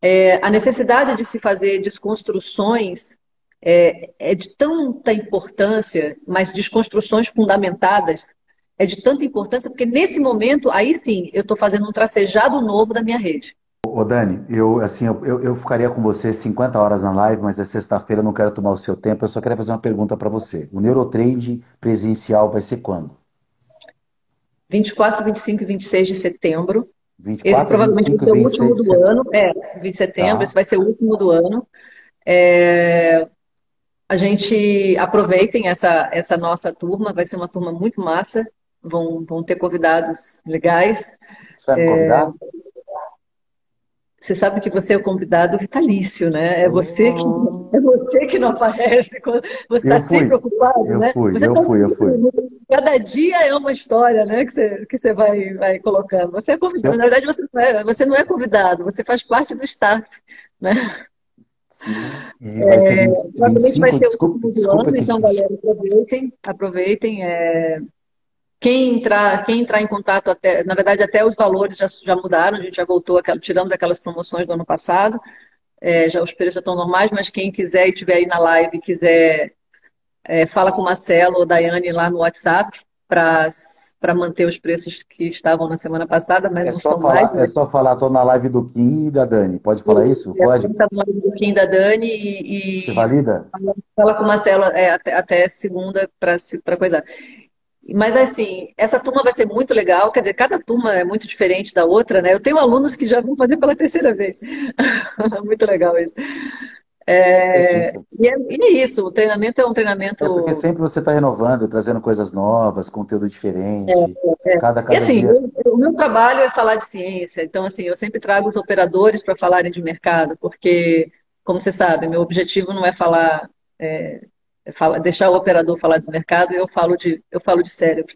é, a necessidade de se fazer desconstruções é, é de tanta importância, mas desconstruções fundamentadas, é de tanta importância, porque nesse momento, aí sim, eu estou fazendo um tracejado novo da minha rede. Ô Dani, eu assim, eu, eu ficaria com você 50 horas na live, mas é sexta-feira, não quero tomar o seu tempo, eu só quero fazer uma pergunta para você. O Neurotrade presencial vai ser quando? 24, 25 e 26 de setembro. 24, esse provavelmente 25, vai ser o último do ano. É, 20 de setembro, tá. esse vai ser o último do ano. É, a gente aproveitem essa, essa nossa turma, vai ser uma turma muito massa. Vão, vão ter convidados legais. Você vai me convidar? É, você sabe que você é o convidado vitalício, né? É você que, é você que não aparece. Você está sempre ocupado, eu né? Fui, você eu tá fui, eu fui. Cada dia é uma história, né? Que você, que você vai, vai colocando. Você é convidado. Na verdade, você não, é, você não é convidado, você faz parte do staff, né? Sim. E vai ser 20, é, 25, vai ser desculpa, o do ano, então, galera, aproveitem, aproveitem. É, quem entrar, quem entrar em contato até, na verdade, até os valores já, já mudaram, a gente já voltou, tiramos aquelas promoções do ano passado, é, já os preços já estão normais, mas quem quiser e estiver aí na live e quiser, é, fala com o Marcelo ou Daiane lá no WhatsApp para para manter os preços que estavam na semana passada, mas é não estão falar, mais. Né? É só falar, estou na live do Kim e da Dani. Pode falar isso? isso? Pode. Está na live do Kim e da Dani e, e... Você valida? Fala com o Marcelo é, até, até segunda para coisar. Mas, assim, essa turma vai ser muito legal. Quer dizer, cada turma é muito diferente da outra, né? Eu tenho alunos que já vão fazer pela terceira vez. muito legal isso. É, e, é, e, é, isso, o treinamento é um treinamento. É porque sempre você está renovando, trazendo coisas novas, conteúdo diferente. É, é. Cada, cada e assim, dia... o, o, meu trabalho é falar de ciência, então assim, eu sempre trago os operadores para falarem de mercado, porque, como você sabe, meu objetivo não é falar é, fala, deixar o operador falar do mercado e eu falo de, eu falo de cérebro.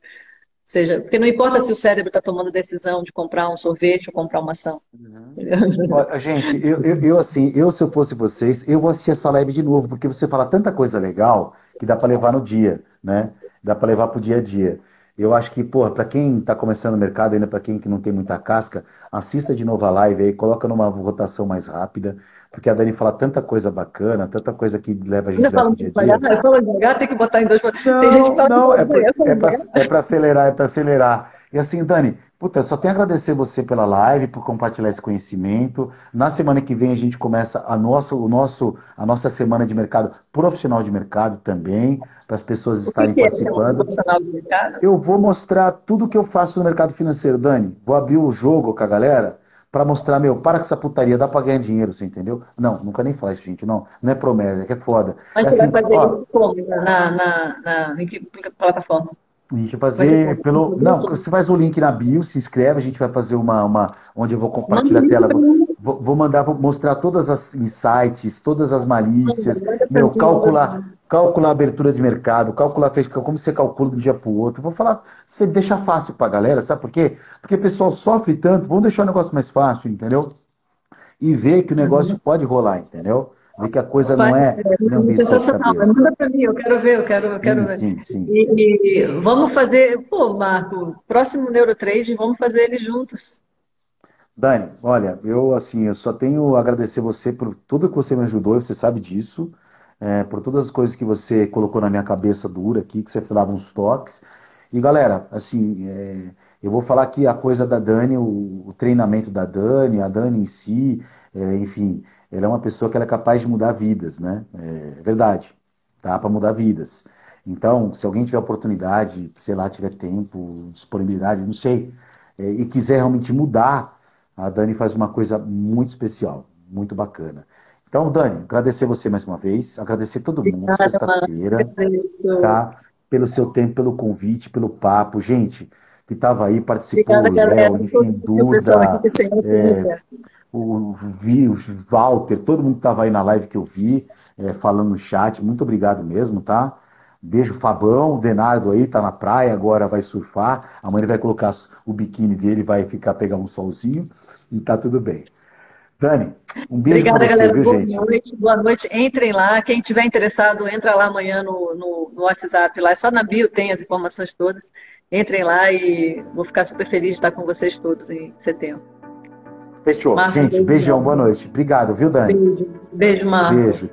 Ou seja, porque não importa se o cérebro está tomando decisão de comprar um sorvete ou comprar uma ação. Uhum. gente, eu, eu, eu, assim, eu se eu fosse vocês, eu vou assistir essa live de novo, porque você fala tanta coisa legal que dá para levar no dia, né? Dá para levar para o dia a dia. Eu acho que, porra, para quem está começando o mercado, ainda para quem que não tem muita casca, assista de novo a live aí, coloca numa rotação mais rápida, porque a Dani fala tanta coisa bacana, tanta coisa que leva a gente para o dia a dia. Eu falo devagar, tem que botar em dois... Não, tem gente que fala não, é para é acelerar, é para acelerar. E assim, Dani, puta, só tenho a agradecer você pela live, por compartilhar esse conhecimento. Na semana que vem a gente começa a, nossa, o nosso, a nossa semana de mercado profissional de mercado também, para as pessoas estarem que participando. É profissional de mercado? Eu vou mostrar tudo o que eu faço no mercado financeiro, Dani. Vou abrir o jogo com a galera para mostrar, meu, para com essa putaria, dá para ganhar dinheiro, você entendeu? Não, nunca nem falar isso, gente, não. Não é promessa, é que é foda. Mas é você assim, vai fazer ó, isso como? Na, na, na, que plataforma? A gente vai fazer vai pelo. Não, você faz o link na bio, se inscreve, a gente vai fazer uma. uma onde eu vou compartilhar a tela. Vou, vou mandar, vou mostrar todas as insights, todas as malícias, meu, calcular, calcular a abertura de mercado, calcular como você calcula de um dia para o outro. Vou falar, você deixa fácil para a galera, sabe por quê? Porque o pessoal sofre tanto, vamos deixar o negócio mais fácil, entendeu? E ver que o negócio uhum. pode rolar, entendeu? Ver que a coisa não é. É sensacional, manda para mim, eu quero ver, eu quero, eu quero sim, ver. Sim, sim. E, e, vamos fazer, pô, Marco, próximo Neurotrade, vamos fazer ele juntos. Dani, olha, eu assim, eu só tenho a agradecer você por tudo que você me ajudou, você sabe disso é, por todas as coisas que você colocou na minha cabeça dura aqui, que você dava uns toques. E galera, assim, é, eu vou falar aqui a coisa da Dani, o, o treinamento da Dani, a Dani em si, é, enfim, ela é uma pessoa que é capaz de mudar vidas, né? É, verdade, tá? Para mudar vidas. Então, se alguém tiver oportunidade, sei lá, tiver tempo, disponibilidade, não sei, é, e quiser realmente mudar, a Dani faz uma coisa muito especial, muito bacana. Então, Dani, agradecer você mais uma vez, agradecer todo mundo, sexta-feira, tá? Pelo seu tempo, pelo convite, pelo papo. Gente, que estava aí, participou, Obrigada, Léo, enfim, Duda, o, Vi, o Walter, todo mundo que estava aí na live que eu vi, é, falando no chat, muito obrigado mesmo, tá? Beijo, Fabão, o Denardo aí, tá na praia, agora vai surfar, amanhã ele vai colocar o biquíni dele, vai ficar pegar um solzinho, e tá tudo bem. Dani, um beijo Obrigada, você, galera. Viu, boa gente? noite, boa noite. Entrem lá. Quem tiver interessado, entra lá amanhã no, no, no, WhatsApp. Lá é só na bio, tem as informações todas. Entrem lá e vou ficar super feliz de estar com vocês todos em setembro. Fechou. Marco, gente, beijão, boa noite. Obrigado, viu, Dani? Beijo, beijo Marco. Beijo.